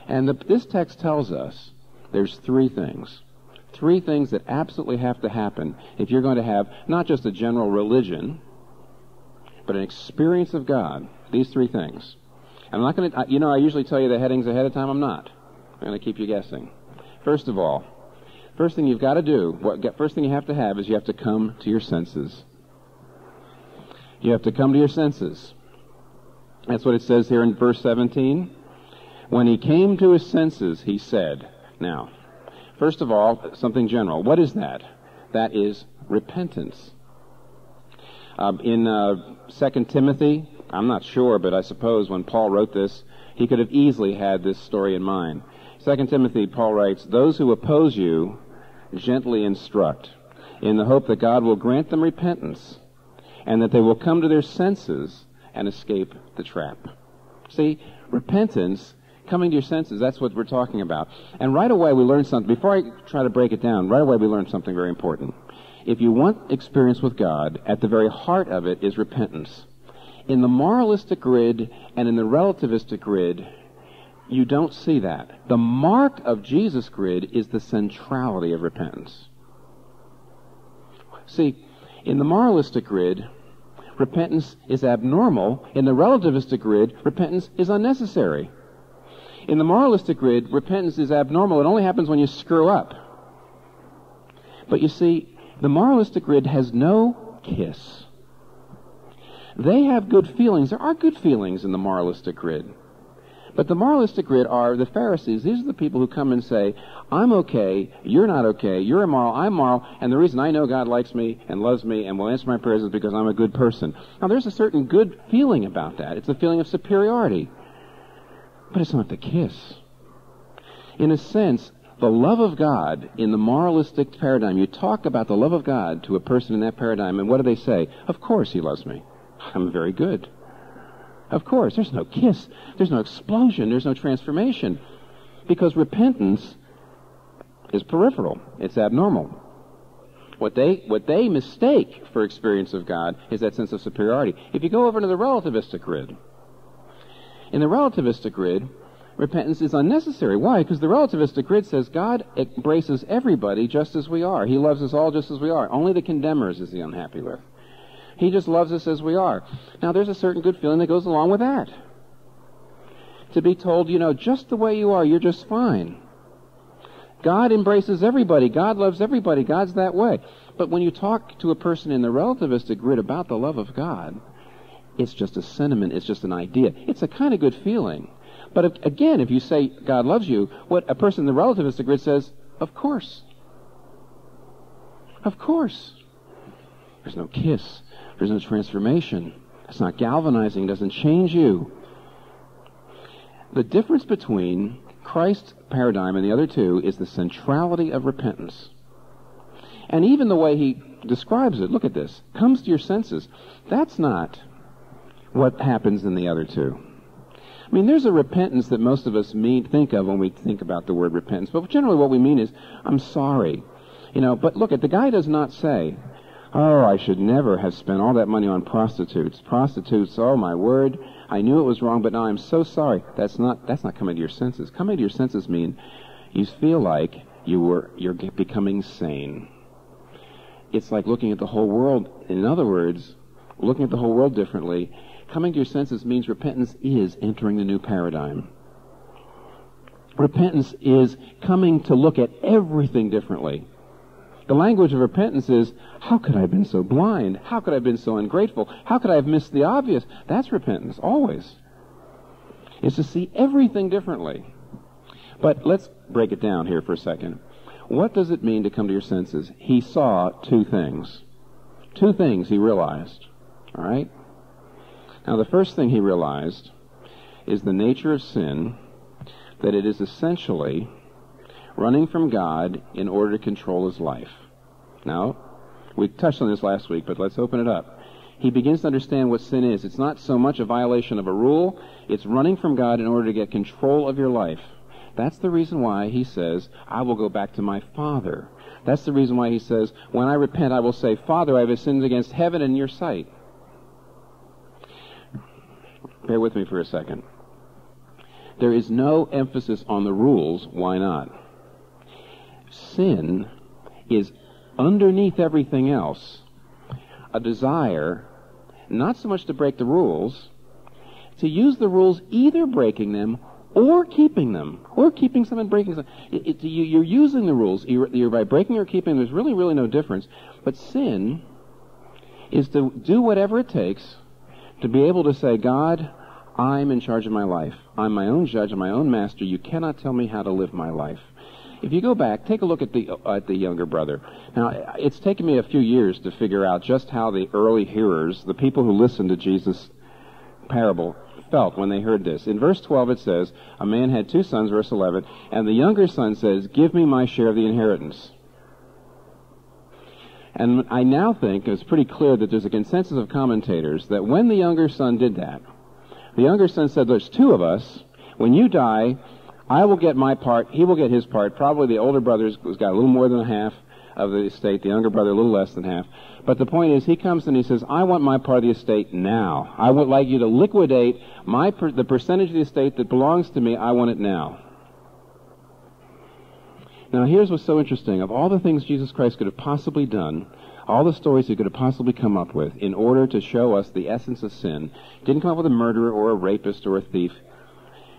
And the, this text tells us there's three things. Three things that absolutely have to happen if you're going to have not just a general religion, but an experience of God. These three things. I'm not going to, you know, I usually tell you the headings ahead of time. I'm not. I'm going to keep you guessing. First of all, first thing you've got to do, what, first thing you have to have is you have to come to your senses. You have to come to your senses. That's what it says here in verse 17. When he came to his senses, he said, Now, first of all, something general. What is that? That is repentance. Um, in uh, 2 Timothy, I'm not sure, but I suppose when Paul wrote this, he could have easily had this story in mind. 2 Timothy, Paul writes, Those who oppose you gently instruct, in the hope that God will grant them repentance, and that they will come to their senses and escape the trap. See, repentance, coming to your senses, that's what we're talking about. And right away we learn something. Before I try to break it down, right away we learn something very important. If you want experience with God, at the very heart of it is repentance. In the moralistic grid and in the relativistic grid, you don't see that. The mark of Jesus' grid is the centrality of repentance. See, in the moralistic grid, repentance is abnormal. In the relativistic grid, repentance is unnecessary. In the moralistic grid, repentance is abnormal. It only happens when you screw up. But you see, the moralistic grid has no kiss. They have good feelings. There are good feelings in the moralistic grid. But the moralistic grid are the Pharisees. These are the people who come and say, I'm okay, you're not okay, you're immoral, I'm moral, and the reason I know God likes me and loves me and will answer my prayers is because I'm a good person. Now there's a certain good feeling about that. It's a feeling of superiority. But it's not the kiss. In a sense, the love of God in the moralistic paradigm, you talk about the love of God to a person in that paradigm, and what do they say? Of course he loves me. I'm very good. Of course, there's no kiss, there's no explosion, there's no transformation. Because repentance is peripheral, it's abnormal. What they, what they mistake for experience of God is that sense of superiority. If you go over to the relativistic grid, in the relativistic grid, repentance is unnecessary. Why? Because the relativistic grid says God embraces everybody just as we are. He loves us all just as we are. Only the condemners is he unhappy with. He just loves us as we are. Now, there's a certain good feeling that goes along with that. To be told, you know, just the way you are, you're just fine. God embraces everybody. God loves everybody. God's that way. But when you talk to a person in the relativistic grid about the love of God, it's just a sentiment. It's just an idea. It's a kind of good feeling. But if, again, if you say God loves you, what a person in the relativistic grid says, of course. Of course. There's no kiss. There's no transformation. It's not galvanizing. It doesn't change you. The difference between Christ's paradigm and the other two is the centrality of repentance. And even the way he describes it, look at this, comes to your senses. That's not what happens in the other two. I mean, there's a repentance that most of us mean, think of when we think about the word repentance, but generally what we mean is, I'm sorry. You know, but look at the guy does not say, Oh, I should never have spent all that money on prostitutes. Prostitutes, oh my word, I knew it was wrong, but now I'm so sorry. That's not that's not coming to your senses. Coming to your senses mean you feel like you were you're becoming sane. It's like looking at the whole world. In other words, looking at the whole world differently. Coming to your senses means repentance is entering the new paradigm. Repentance is coming to look at everything differently. The language of repentance is, how could I have been so blind? How could I have been so ungrateful? How could I have missed the obvious? That's repentance, always. Is to see everything differently. But let's break it down here for a second. What does it mean to come to your senses? He saw two things. Two things he realized. All right? Now, the first thing he realized is the nature of sin, that it is essentially running from God in order to control his life. Now, we touched on this last week, but let's open it up. He begins to understand what sin is. It's not so much a violation of a rule, it's running from God in order to get control of your life. That's the reason why he says, I will go back to my Father. That's the reason why he says, When I repent, I will say, Father, I have sinned against heaven and your sight. Bear with me for a second. There is no emphasis on the rules. Why not? Sin is underneath everything else a desire not so much to break the rules, to use the rules either breaking them or keeping them, or keeping some and breaking some. It, it, you, are using the rules. You're by breaking or keeping. There's really, really no difference. But sin is to do whatever it takes to be able to say, God, I'm in charge of my life. I'm my own judge and my own master. You cannot tell me how to live my life. If you go back, take a look at the at the younger brother. Now, it's taken me a few years to figure out just how the early hearers, the people who listened to Jesus' parable, felt when they heard this. In verse 12 it says, A man had two sons, verse 11, and the younger son says, Give me my share of the inheritance. And I now think it's pretty clear that there's a consensus of commentators that when the younger son did that, the younger son said, There's two of us. When you die, I will get my part, he will get his part. Probably the older brother's got a little more than half of the estate, the younger brother a little less than half. But the point is, he comes and he says, I want my part of the estate now. I would like you to liquidate my per- the percentage of the estate that belongs to me. I want it now. Now, here's what's so interesting. Of all the things Jesus Christ could have possibly done, all the stories he could have possibly come up with in order to show us the essence of sin, didn't come up with a murderer or a rapist or a thief.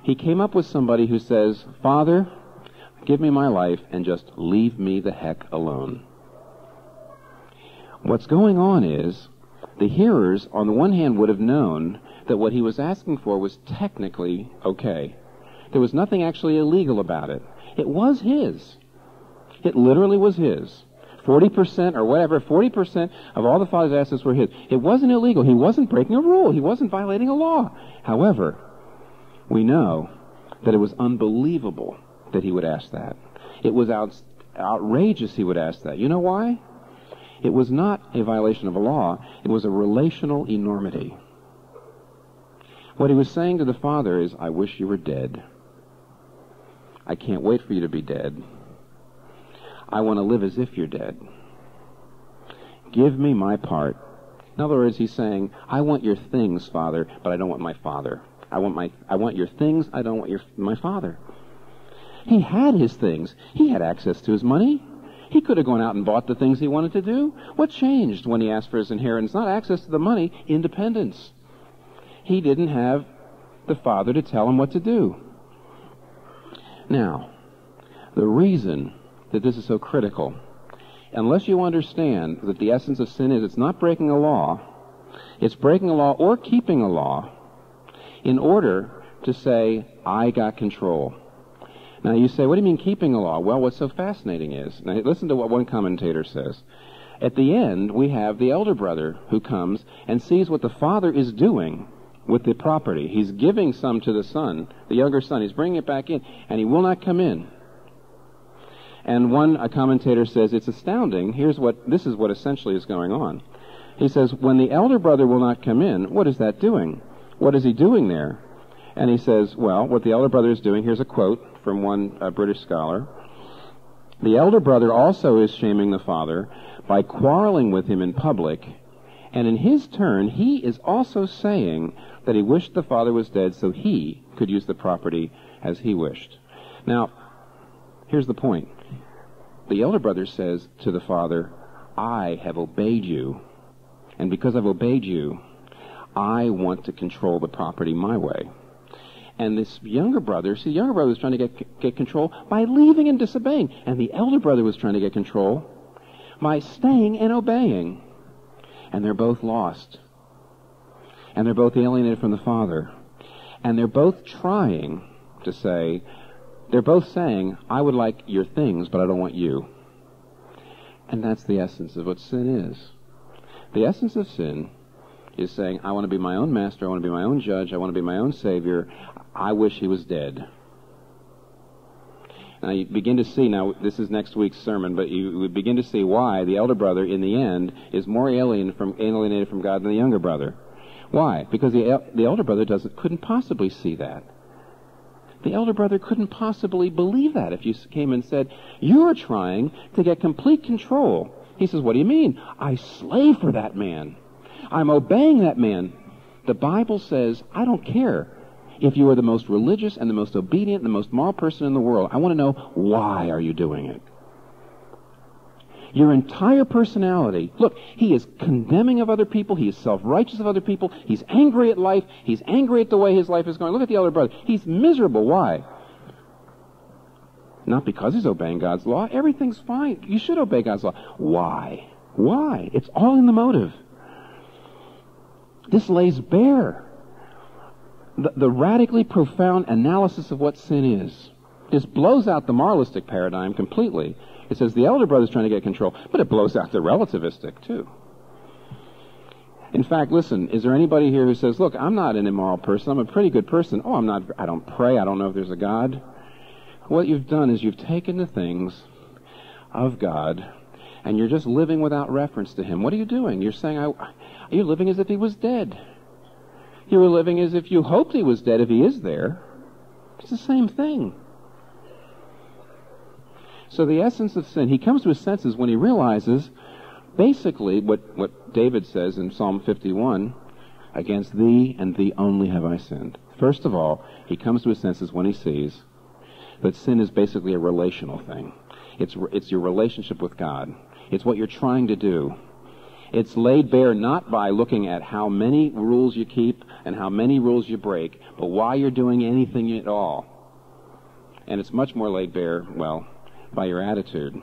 He came up with somebody who says, Father, give me my life and just leave me the heck alone. What's going on is the hearers, on the one hand, would have known that what he was asking for was technically okay. There was nothing actually illegal about it. It was his. It literally was his. 40% or whatever, 40% of all the father's assets were his. It wasn't illegal. He wasn't breaking a rule. He wasn't violating a law. However, we know that it was unbelievable that he would ask that. It was out, outrageous he would ask that. You know why? It was not a violation of a law, it was a relational enormity. What he was saying to the father is, I wish you were dead. I can't wait for you to be dead. I want to live as if you're dead. Give me my part. In other words, he's saying, I want your things, Father, but I don't want my Father. I want my I want your things, I don't want your my Father. He had his things. He had access to his money. He could have gone out and bought the things he wanted to do. What changed when he asked for his inheritance? Not access to the money, independence. He didn't have the Father to tell him what to do. Now, the reason that this is so critical, unless you understand that the essence of sin is it's not breaking a law, it's breaking a law or keeping a law in order to say, I got control. Now you say, what do you mean keeping a law? Well, what's so fascinating is, now listen to what one commentator says. At the end, we have the elder brother who comes and sees what the father is doing with the property. He's giving some to the son, the younger son. He's bringing it back in, and he will not come in. And one a commentator says it's astounding. Here's what this is what essentially is going on. He says when the elder brother will not come in, what is that doing? What is he doing there? And he says, well, what the elder brother is doing, here's a quote from one uh, British scholar. The elder brother also is shaming the father by quarreling with him in public, and in his turn, he is also saying that he wished the father was dead so he could use the property as he wished. Now, here's the point. The elder brother says to the father, I have obeyed you, and because I've obeyed you, I want to control the property my way. And this younger brother, see, the younger brother was trying to get, get control by leaving and disobeying. And the elder brother was trying to get control by staying and obeying. And they're both lost. And they're both alienated from the Father. And they're both trying to say, they're both saying, I would like your things, but I don't want you. And that's the essence of what sin is. The essence of sin is saying, I want to be my own master, I want to be my own judge, I want to be my own savior. I wish he was dead. Now you begin to see, now this is next week's sermon, but you begin to see why the elder brother in the end is more alien from, alienated from God than the younger brother. Why? Because the, the elder brother doesn't, couldn't possibly see that. The elder brother couldn't possibly believe that if you came and said, You're trying to get complete control. He says, What do you mean? I slave for that man. I'm obeying that man. The Bible says, I don't care if you are the most religious and the most obedient and the most moral person in the world. I want to know why are you doing it? Your entire personality. Look, he is condemning of other people. He is self-righteous of other people. He's angry at life. He's angry at the way his life is going. Look at the elder brother. He's miserable. Why? Not because he's obeying God's law. Everything's fine. You should obey God's law. Why? Why? It's all in the motive. This lays bare the, the radically profound analysis of what sin is. This blows out the moralistic paradigm completely it says the elder brother is trying to get control, but it blows out the relativistic too. In fact, listen, is there anybody here who says, look, I'm not an immoral person, I'm a pretty good person. Oh, I'm not, I don't pray, I don't know if there's a God. What you've done is you've taken the things of God and you're just living without reference to Him. What are you doing? You're saying, I, you're living as if He was dead. You were living as if you hoped He was dead if He is there. It's the same thing. So the essence of sin, he comes to his senses when he realizes basically what, what David says in Psalm 51 against thee and thee only have I sinned. First of all, he comes to his senses when he sees that sin is basically a relational thing. It's, it's your relationship with God. It's what you're trying to do. It's laid bare not by looking at how many rules you keep and how many rules you break, but why you're doing anything at all. And it's much more laid bare, well, by your attitude.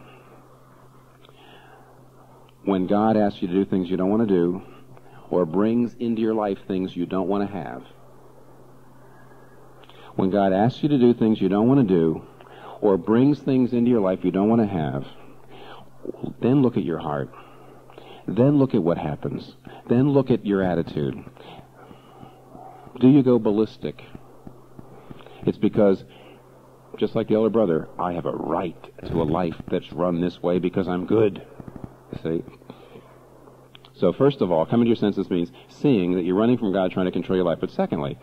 When God asks you to do things you don't want to do, or brings into your life things you don't want to have, when God asks you to do things you don't want to do, or brings things into your life you don't want to have, then look at your heart. Then look at what happens. Then look at your attitude. Do you go ballistic? It's because just like the elder brother, I have a right to a life that's run this way because I'm good. See? So first of all, coming to your senses means seeing that you're running from God trying to control your life. But secondly,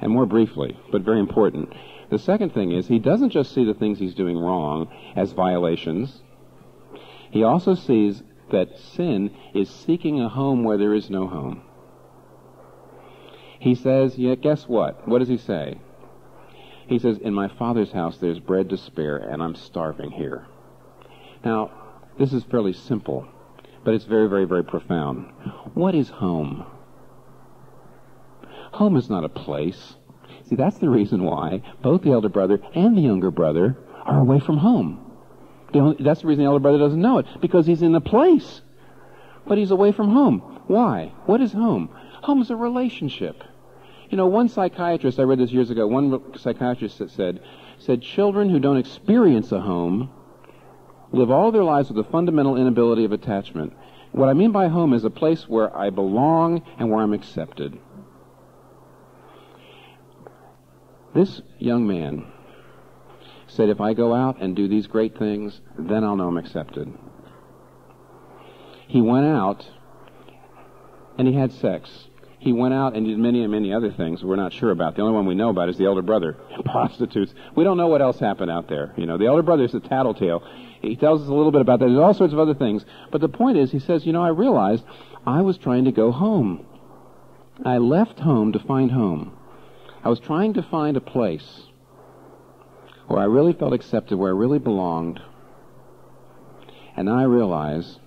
and more briefly, but very important, the second thing is he doesn't just see the things he's doing wrong as violations. He also sees that sin is seeking a home where there is no home. He says, yeah, guess what? What does he say? He says, In my Father's house there's bread to spare, and I'm starving here. Now, this is fairly simple, but it's very, very, very profound. What is home? Home is not a place. See, that's the reason why both the elder brother and the younger brother are away from home. That's the reason the elder brother doesn't know it, because he's in a place, but he's away from home. Why? What is home? Home is a relationship. You know, one psychiatrist, I read this years ago, one psychiatrist said, said children who don't experience a home live all their lives with a fundamental inability of attachment. What I mean by home is a place where I belong and where I'm accepted. This young man said, if I go out and do these great things, then I'll know I'm accepted. He went out and he had sex. He went out and did many and many other things we're not sure about. The only one we know about is the elder brother, and prostitutes. We don't know what else happened out there. You know, the elder brother is a tattletale. He tells us a little bit about that. There's all sorts of other things. But the point is, he says, you know, I realized I was trying to go home. I left home to find home. I was trying to find a place where I really felt accepted, where I really belonged. And I realize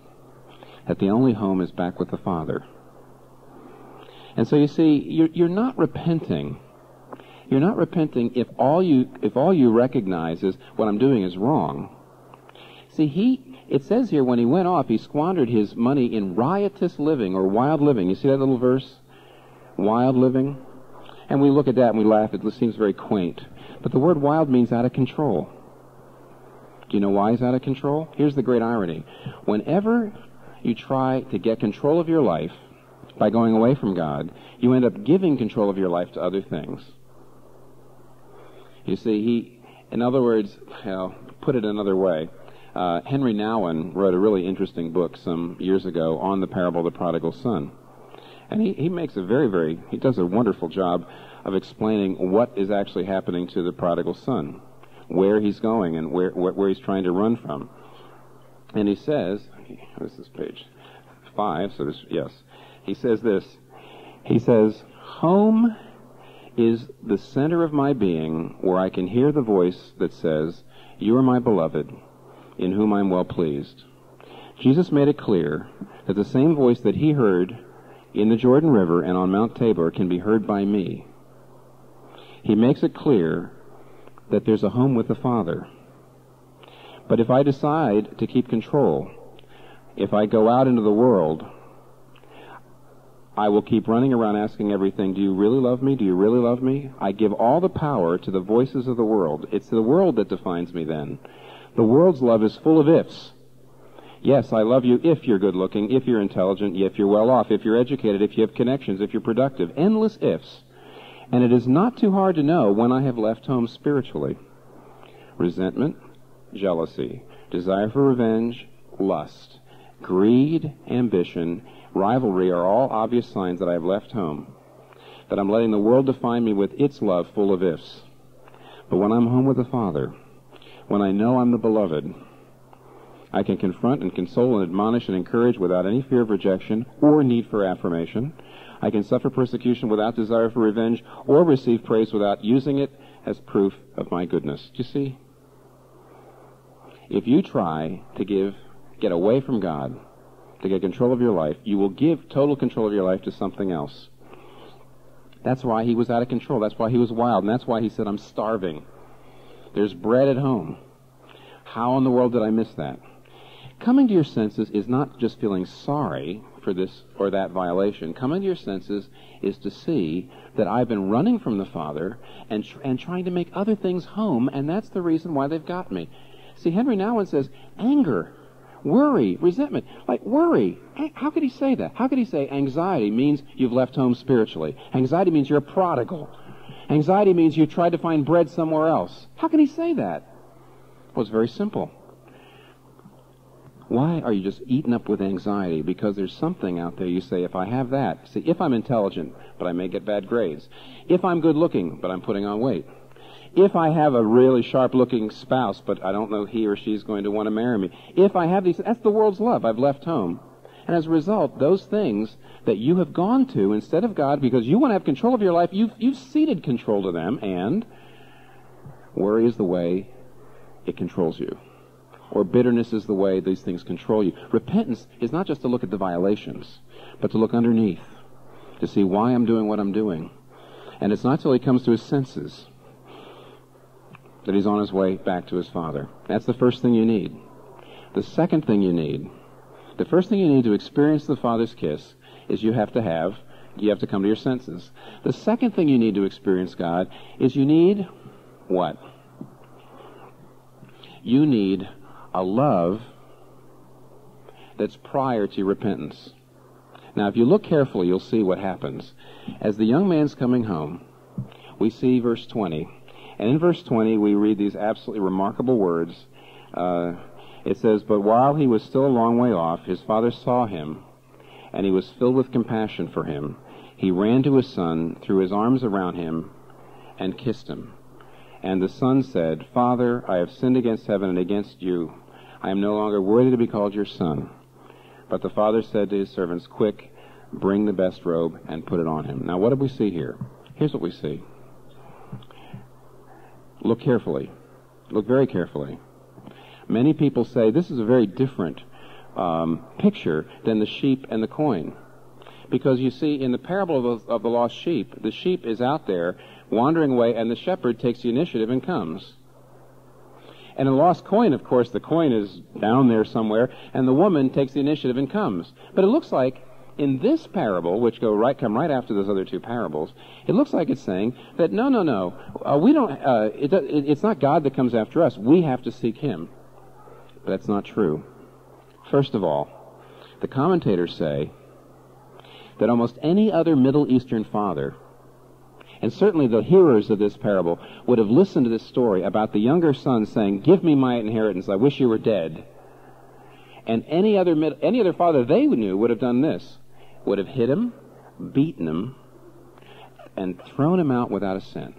that the only home is back with the Father. And so you see, you're, you're not repenting. You're not repenting if all you if all you recognize is what I'm doing is wrong. See, he it says here when he went off, he squandered his money in riotous living or wild living. You see that little verse? Wild living? And we look at that and we laugh. It seems very quaint. But the word wild means out of control. Do you know why he's out of control? Here's the great irony. Whenever you try to get control of your life, by going away from God, you end up giving control of your life to other things. You see, he, in other words, well, put it another way. Uh, Henry Nouwen wrote a really interesting book some years ago on the parable of the prodigal son. And he, he makes a very, very, he does a wonderful job of explaining what is actually happening to the prodigal son, where he's going and where, where he's trying to run from. And he says, what is this page? Five, so this, yes. He says this. He says, Home is the center of my being where I can hear the voice that says, You are my beloved, in whom I am well pleased. Jesus made it clear that the same voice that he heard in the Jordan River and on Mount Tabor can be heard by me. He makes it clear that there's a home with the Father. But if I decide to keep control, if I go out into the world, I will keep running around asking everything, do you really love me? Do you really love me? I give all the power to the voices of the world. It's the world that defines me then. The world's love is full of ifs. Yes, I love you if you're good looking, if you're intelligent, if you're well off, if you're educated, if you have connections, if you're productive. Endless ifs. And it is not too hard to know when I have left home spiritually. Resentment, jealousy, desire for revenge, lust, greed, ambition, rivalry are all obvious signs that I have left home. That I'm letting the world define me with its love full of ifs. But when I'm home with the Father, when I know I'm the beloved, I can confront and console and admonish and encourage without any fear of rejection or need for affirmation. I can suffer persecution without desire for revenge or receive praise without using it as proof of my goodness. Do you see? If you try to give, get away from God, to get control of your life, you will give total control of your life to something else. That's why he was out of control. That's why he was wild. And that's why he said, I'm starving. There's bread at home. How in the world did I miss that? Coming to your senses is not just feeling sorry for this or that violation. Coming to your senses is to see that I've been running from the Father and, tr- and trying to make other things home, and that's the reason why they've got me. See, Henry Nouwen says anger, worry, resentment. Like worry. How could he say that? How could he say anxiety means you've left home spiritually? Anxiety means you're a prodigal. Anxiety means you tried to find bread somewhere else. How can he say that? Well, it's very simple. Why are you just eaten up with anxiety? Because there's something out there you say, if I have that, see, if I'm intelligent, but I may get bad grades. If I'm good looking, but I'm putting on weight. If I have a really sharp looking spouse, but I don't know he or she's going to want to marry me. If I have these, that's the world's love. I've left home. And as a result, those things that you have gone to instead of God because you want to have control of your life, you've, you've ceded control to them, and worry is the way it controls you or bitterness is the way these things control you. Repentance is not just to look at the violations, but to look underneath, to see why I'm doing what I'm doing. And it's not till he comes to his senses that he's on his way back to his father. That's the first thing you need. The second thing you need, the first thing you need to experience the father's kiss is you have to have, you have to come to your senses. The second thing you need to experience God is you need what? You need a love that's prior to repentance. Now, if you look carefully, you'll see what happens. As the young man's coming home, we see verse 20. And in verse 20, we read these absolutely remarkable words. Uh, it says, But while he was still a long way off, his father saw him, and he was filled with compassion for him. He ran to his son, threw his arms around him, and kissed him. And the son said, Father, I have sinned against heaven and against you. I am no longer worthy to be called your son. But the father said to his servants, Quick, bring the best robe and put it on him. Now, what do we see here? Here's what we see. Look carefully. Look very carefully. Many people say this is a very different um, picture than the sheep and the coin. Because you see, in the parable of the, of the lost sheep, the sheep is out there wandering away, and the shepherd takes the initiative and comes. And in lost coin, of course, the coin is down there somewhere, and the woman takes the initiative and comes. But it looks like in this parable, which go right come right after those other two parables, it looks like it's saying that no, no, no, uh, we don't. Uh, it, it, it's not God that comes after us. We have to seek Him. But that's not true. First of all, the commentators say that almost any other Middle Eastern father, and certainly the hearers of this parable, would have listened to this story about the younger son saying, Give me my inheritance, I wish you were dead. And any other, any other father they knew would have done this would have hit him, beaten him, and thrown him out without a cent.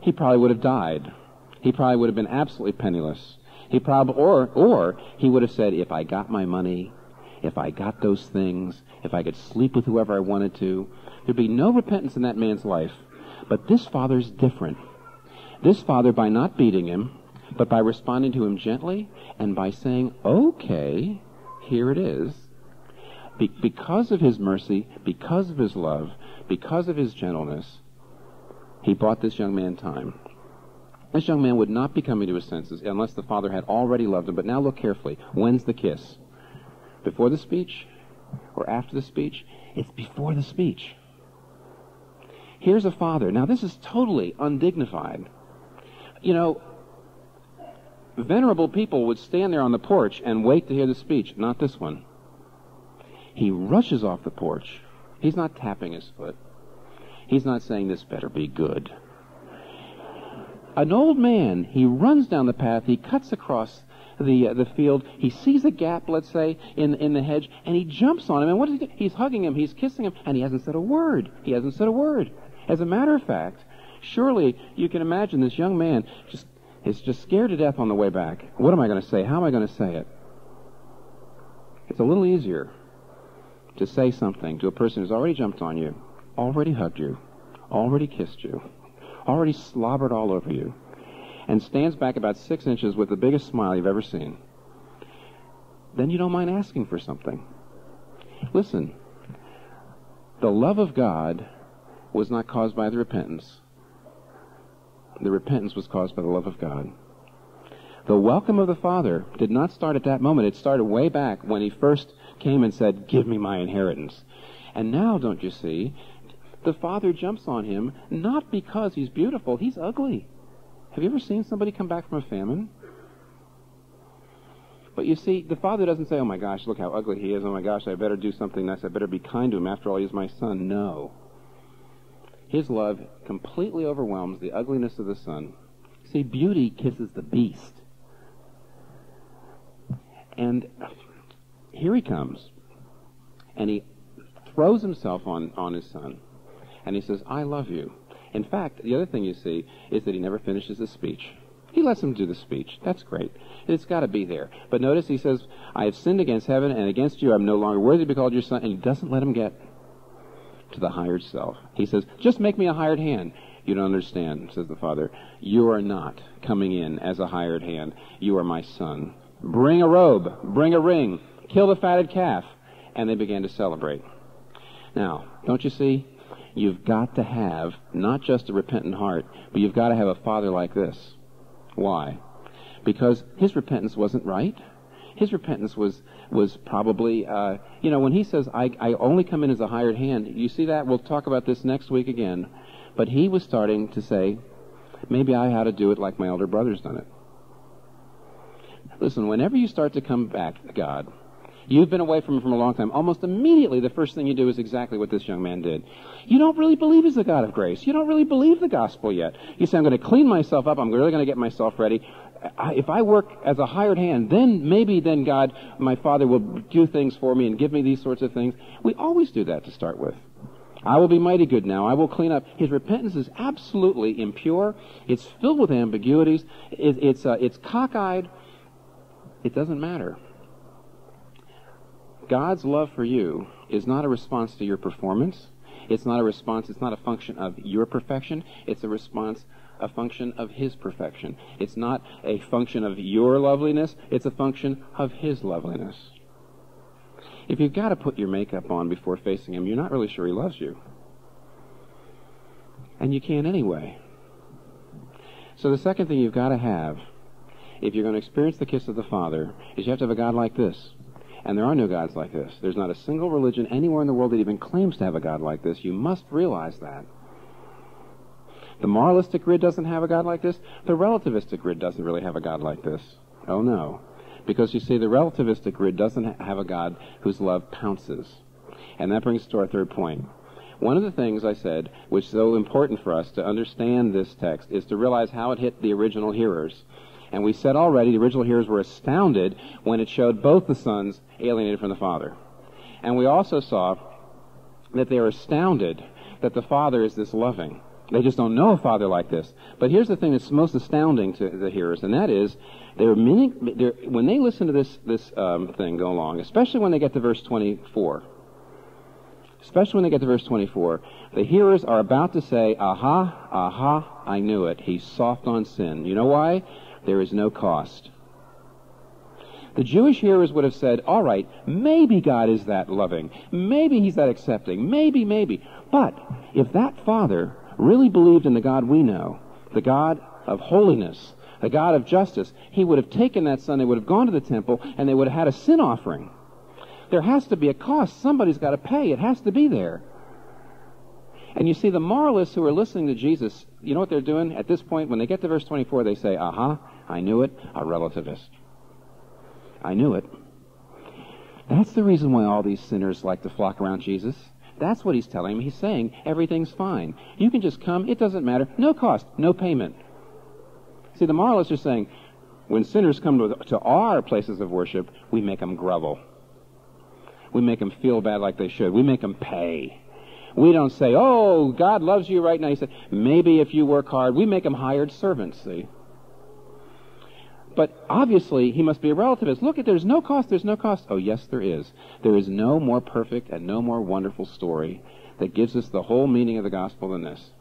He probably would have died. He probably would have been absolutely penniless. He probably, or, or he would have said, if I got my money, if I got those things, if I could sleep with whoever I wanted to, there'd be no repentance in that man's life. But this father's different. This father, by not beating him, but by responding to him gently and by saying, okay, here it is, be- because of his mercy, because of his love, because of his gentleness, he bought this young man time. This young man would not be coming to his senses unless the father had already loved him. But now look carefully. When's the kiss? Before the speech or after the speech? It's before the speech. Here's a father. Now, this is totally undignified. You know, venerable people would stand there on the porch and wait to hear the speech, not this one. He rushes off the porch. He's not tapping his foot. He's not saying this better be good. An old man, he runs down the path, he cuts across the uh, the field, he sees a gap, let's say, in in the hedge, and he jumps on him. And what does he do? He's hugging him, he's kissing him, and he hasn't said a word. He hasn't said a word. As a matter of fact, surely you can imagine this young man just is just scared to death on the way back. What am I going to say? How am I going to say it? It's a little easier to say something to a person who's already jumped on you, already hugged you, already kissed you, already slobbered all over you, and stands back about six inches with the biggest smile you've ever seen, then you don't mind asking for something. Listen, the love of God was not caused by the repentance. The repentance was caused by the love of God. The welcome of the Father did not start at that moment. It started way back when he first came and said, Give me my inheritance. And now, don't you see, the father jumps on him not because he's beautiful, he's ugly. Have you ever seen somebody come back from a famine? But you see, the father doesn't say, Oh my gosh, look how ugly he is. Oh my gosh, I better do something nice. I better be kind to him. After all, he's my son. No. His love completely overwhelms the ugliness of the son. See, beauty kisses the beast. And here he comes. And he throws himself on, on his son and he says, I love you. In fact, the other thing you see is that he never finishes the speech. He lets him do the speech. That's great. It's got to be there. But notice he says, I have sinned against heaven and against you. I'm no longer worthy to be called your son. And he doesn't let him get to the hired self. He says, just make me a hired hand. You don't understand, says the father. You are not coming in as a hired hand. You are my son. Bring a robe. Bring a ring. Kill the fatted calf. And they began to celebrate. Now, don't you see? You've got to have not just a repentant heart, but you've got to have a father like this. Why? Because his repentance wasn't right. His repentance was was probably, uh, you know, when he says, I, "I only come in as a hired hand," you see that? We'll talk about this next week again. But he was starting to say, maybe I ought to do it like my elder brother's done it. Listen, whenever you start to come back to God, You've been away from him for a long time. Almost immediately, the first thing you do is exactly what this young man did. You don't really believe he's the God of grace. You don't really believe the gospel yet. You say, I'm going to clean myself up. I'm really going to get myself ready. If I work as a hired hand, then maybe then God, my Father, will do things for me and give me these sorts of things. We always do that to start with. I will be mighty good now. I will clean up. His repentance is absolutely impure. It's filled with ambiguities. It, it's, uh, it's cockeyed. It doesn't matter. God's love for you is not a response to your performance. It's not a response, it's not a function of your perfection. It's a response, a function of His perfection. It's not a function of your loveliness, it's a function of His loveliness. If you've got to put your makeup on before facing Him, you're not really sure He loves you. And you can't anyway. So the second thing you've got to have, if you're going to experience the kiss of the Father, is you have to have a God like this. And there are no gods like this. There's not a single religion anywhere in the world that even claims to have a God like this. You must realize that. The moralistic grid doesn't have a God like this. The relativistic grid doesn't really have a God like this. Oh no. Because you see, the relativistic grid doesn't have a God whose love pounces. And that brings us to our third point. One of the things I said, which is so important for us to understand this text, is to realize how it hit the original hearers. And we said already the original hearers were astounded when it showed both the sons alienated from the Father. And we also saw that they are astounded that the Father is this loving. They just don't know a Father like this. But here's the thing that's most astounding to the hearers, and that is, there are many, when they listen to this, this um, thing go along, especially when they get to verse 24, especially when they get to verse 24, the hearers are about to say, Aha, aha, I knew it. He's soft on sin. You know why? There is no cost. The Jewish hearers would have said, all right, maybe God is that loving. Maybe he's that accepting. Maybe, maybe. But if that father really believed in the God we know, the God of holiness, the God of justice, he would have taken that son, they would have gone to the temple, and they would have had a sin offering. There has to be a cost. Somebody's got to pay. It has to be there. And you see, the moralists who are listening to Jesus, you know what they're doing? At this point, when they get to verse 24, they say, Aha, I knew it, a relativist. I knew it. That's the reason why all these sinners like to flock around Jesus. That's what he's telling them. He's saying everything's fine. You can just come. It doesn't matter. No cost. No payment. See, the moralists are saying when sinners come to, to our places of worship, we make them grovel. We make them feel bad like they should. We make them pay. We don't say, oh, God loves you right now. He said, maybe if you work hard. We make them hired servants, see. But obviously, he must be a relativist. Look, at there's no cost, there's no cost. Oh, yes, there is. There is no more perfect and no more wonderful story that gives us the whole meaning of the gospel than this.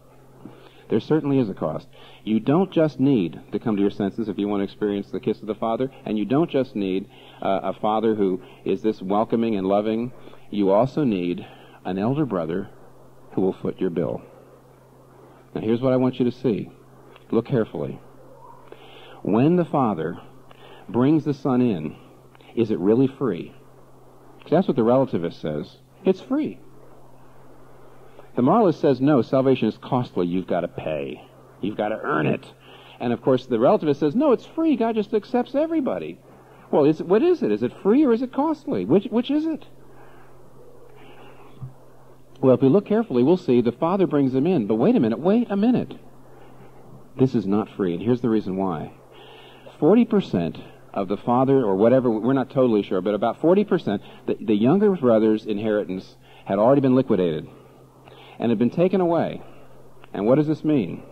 There certainly is a cost. You don't just need to come to your senses if you want to experience the kiss of the Father, and you don't just need uh, a Father who is this welcoming and loving. You also need an elder brother who will foot your bill. Now, here's what I want you to see. Look carefully. When the Father brings the Son in, is it really free? That's what the relativist says. It's free. The moralist says, no, salvation is costly. You've got to pay. You've got to earn it. And of course, the relativist says, no, it's free. God just accepts everybody. Well, is what is it? Is it free or is it costly? Which, which is it? Well, if we look carefully, we'll see the Father brings them in. But wait a minute, wait a minute. This is not free, and here's the reason why. 40% of the father, or whatever, we're not totally sure, but about 40%, the, the younger brother's inheritance had already been liquidated and had been taken away. And what does this mean?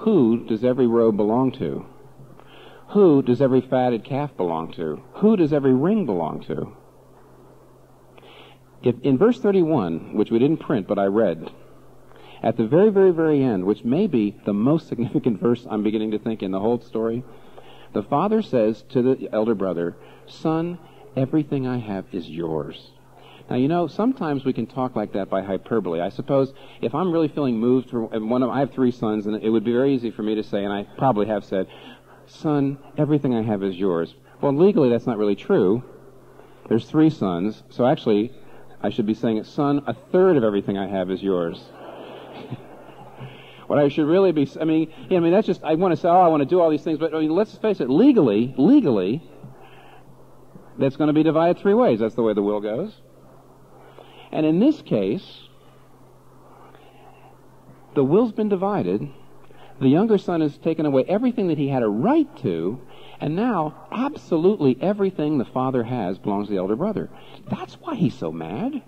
Who does every robe belong to? Who does every fatted calf belong to? Who does every ring belong to? If, in verse 31, which we didn't print but I read, at the very, very, very end, which may be the most significant verse I'm beginning to think in the whole story, the father says to the elder brother, Son, everything I have is yours. Now, you know, sometimes we can talk like that by hyperbole. I suppose if I'm really feeling moved, for, one of, I have three sons, and it would be very easy for me to say, and I probably have said, Son, everything I have is yours. Well, legally, that's not really true. There's three sons, so actually, I should be saying, Son, a third of everything I have is yours. What I should really be, I mean, yeah, I mean, that's just, I want to say, oh, I want to do all these things, but I mean, let's face it, legally, legally, that's going to be divided three ways. That's the way the will goes. And in this case, the will's been divided. The younger son has taken away everything that he had a right to, and now absolutely everything the father has belongs to the elder brother. That's why he's so mad.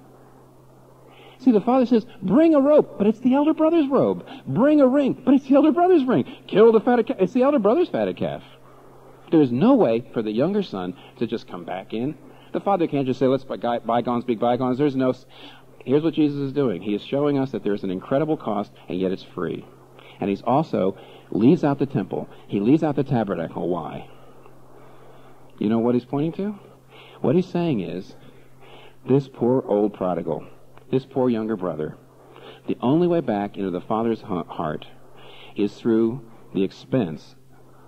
See, the father says, bring a rope, but it's the elder brother's robe. Bring a ring, but it's the elder brother's ring. Kill the fatted calf. It's the elder brother's fatted calf. There's no way for the younger son to just come back in. The father can't just say, let's by bygones be bygones. There's no. Here's what Jesus is doing. He is showing us that there's an incredible cost, and yet it's free. And he's also leaves out the temple. He leaves out the tabernacle. Why? You know what he's pointing to? What he's saying is, this poor old prodigal this poor younger brother, the only way back into the father's heart is through the expense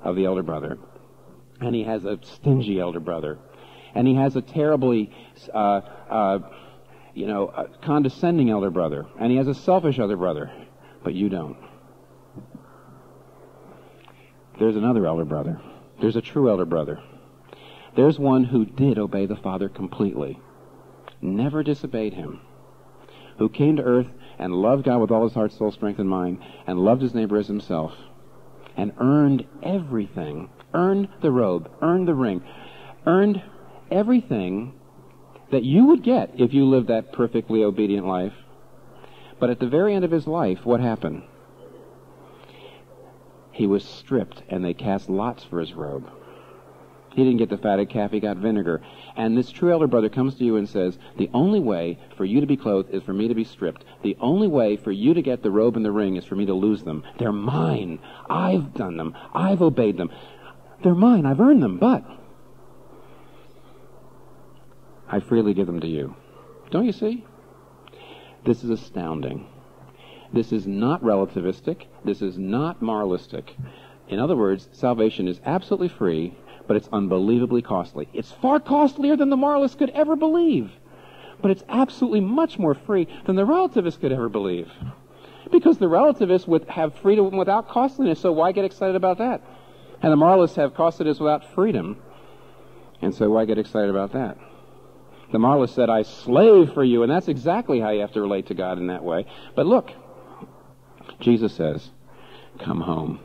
of the elder brother. And he has a stingy elder brother. And he has a terribly, uh, uh, you know, uh, condescending elder brother. And he has a selfish elder brother. But you don't. There's another elder brother. There's a true elder brother. There's one who did obey the Father completely, never disobeyed him, who came to earth and loved God with all his heart, soul, strength, and mind, and loved his neighbor as himself, and earned everything, earned the robe, earned the ring, earned everything that you would get if you lived that perfectly obedient life. But at the very end of his life, what happened? He was stripped, and they cast lots for his robe. He didn't get the fatted calf, he got vinegar. And this true elder brother comes to you and says, The only way for you to be clothed is for me to be stripped. The only way for you to get the robe and the ring is for me to lose them. They're mine. I've done them. I've obeyed them. They're mine. I've earned them, but I freely give them to you. Don't you see? This is astounding. This is not relativistic. This is not moralistic. In other words, salvation is absolutely free but it's unbelievably costly. It's far costlier than the moralist could ever believe. But it's absolutely much more free than the relativist could ever believe. Because the relativists would have freedom without costliness, so why get excited about that? And the moralists have costliness without freedom. And so why get excited about that? The moralist said, I slave for you, and that's exactly how you have to relate to God in that way. But look, Jesus says, Come home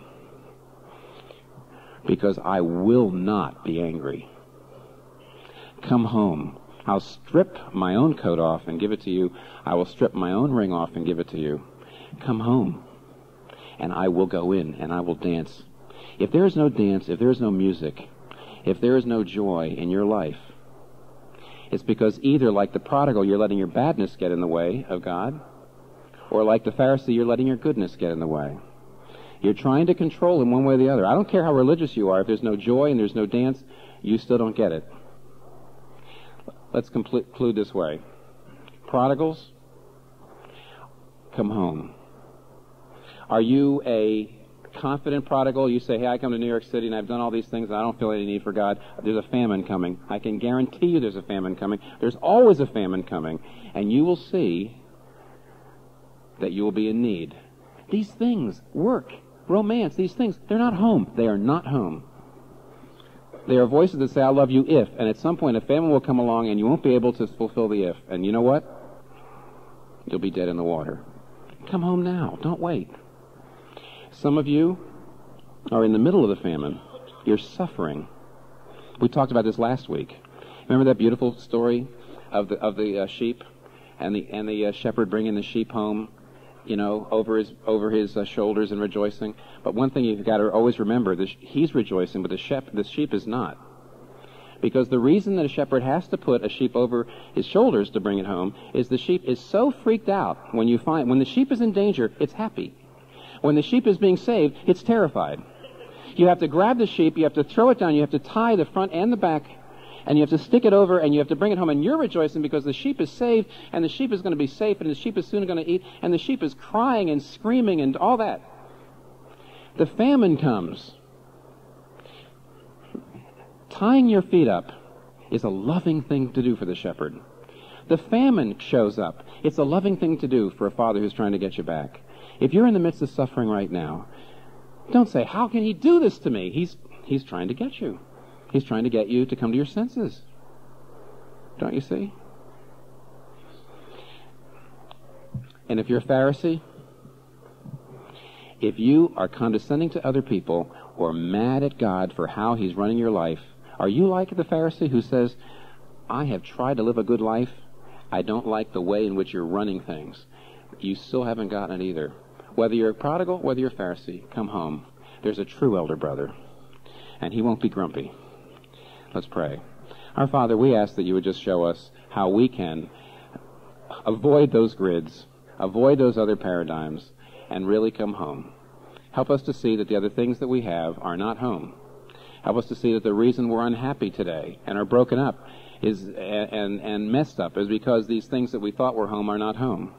because I will not be angry. Come home. I'll strip my own coat off and give it to you. I will strip my own ring off and give it to you. Come home. And I will go in and I will dance. If there is no dance, if there is no music, if there is no joy in your life, it's because either, like the prodigal, you're letting your badness get in the way of God, or like the Pharisee, you're letting your goodness get in the way. You're trying to control him one way or the other. I don't care how religious you are. If there's no joy and there's no dance, you still don't get it. Let's conclude this way. Prodigals, come home. Are you a confident prodigal? You say, hey, I come to New York City and I've done all these things and I don't feel any need for God. There's a famine coming. I can guarantee you there's a famine coming. There's always a famine coming. And you will see that you will be in need. These things work romance, these things, they're not home. They are not home. They are voices that say, I love you if. And at some point, a famine will come along and you won't be able to fulfill the if. And you know what? You'll be dead in the water. Come home now. Don't wait. Some of you are in the middle of the famine. You're suffering. We talked about this last week. Remember that beautiful story of the of the uh, sheep and the and the uh, shepherd bringing the sheep home you know, over his over his uh, shoulders and rejoicing. But one thing you've got to always remember: this, he's rejoicing, but the sheep the sheep is not. Because the reason that a shepherd has to put a sheep over his shoulders to bring it home is the sheep is so freaked out when you find when the sheep is in danger, it's happy. When the sheep is being saved, it's terrified. You have to grab the sheep, you have to throw it down, you have to tie the front and the back and you have to stick it over and you have to bring it home and you're rejoicing because the sheep is saved and the sheep is going to be safe and the sheep is soon going to eat and the sheep is crying and screaming and all that. The famine comes. Tying your feet up is a loving thing to do for the shepherd. The famine shows up. It's a loving thing to do for a father who's trying to get you back. If you're in the midst of suffering right now, don't say, How can he do this to me? He's, he's trying to get you. He's trying to get you to come to your senses. Don't you see? And if you're a Pharisee, if you are condescending to other people or mad at God for how He's running your life, are you like the Pharisee who says, I have tried to live a good life. I don't like the way in which you're running things. You still haven't gotten it either. Whether you're a prodigal, whether you're a Pharisee, come home. There's a true elder brother, and he won't be grumpy. Let's pray. Our Father, we ask that you would just show us how we can avoid those grids, avoid those other paradigms, and really come home. Help us to see that the other things that we have are not home. Help us to see that the reason we're unhappy today and are broken up is and and messed up is because these things that we thought were home are not home.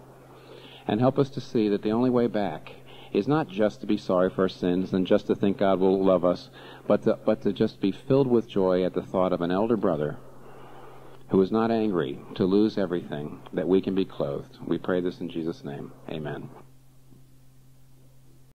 And help us to see that the only way back is not just to be sorry for our sins and just to think God will love us, but to, but to just be filled with joy at the thought of an elder brother who is not angry to lose everything that we can be clothed. We pray this in Jesus' name. Amen.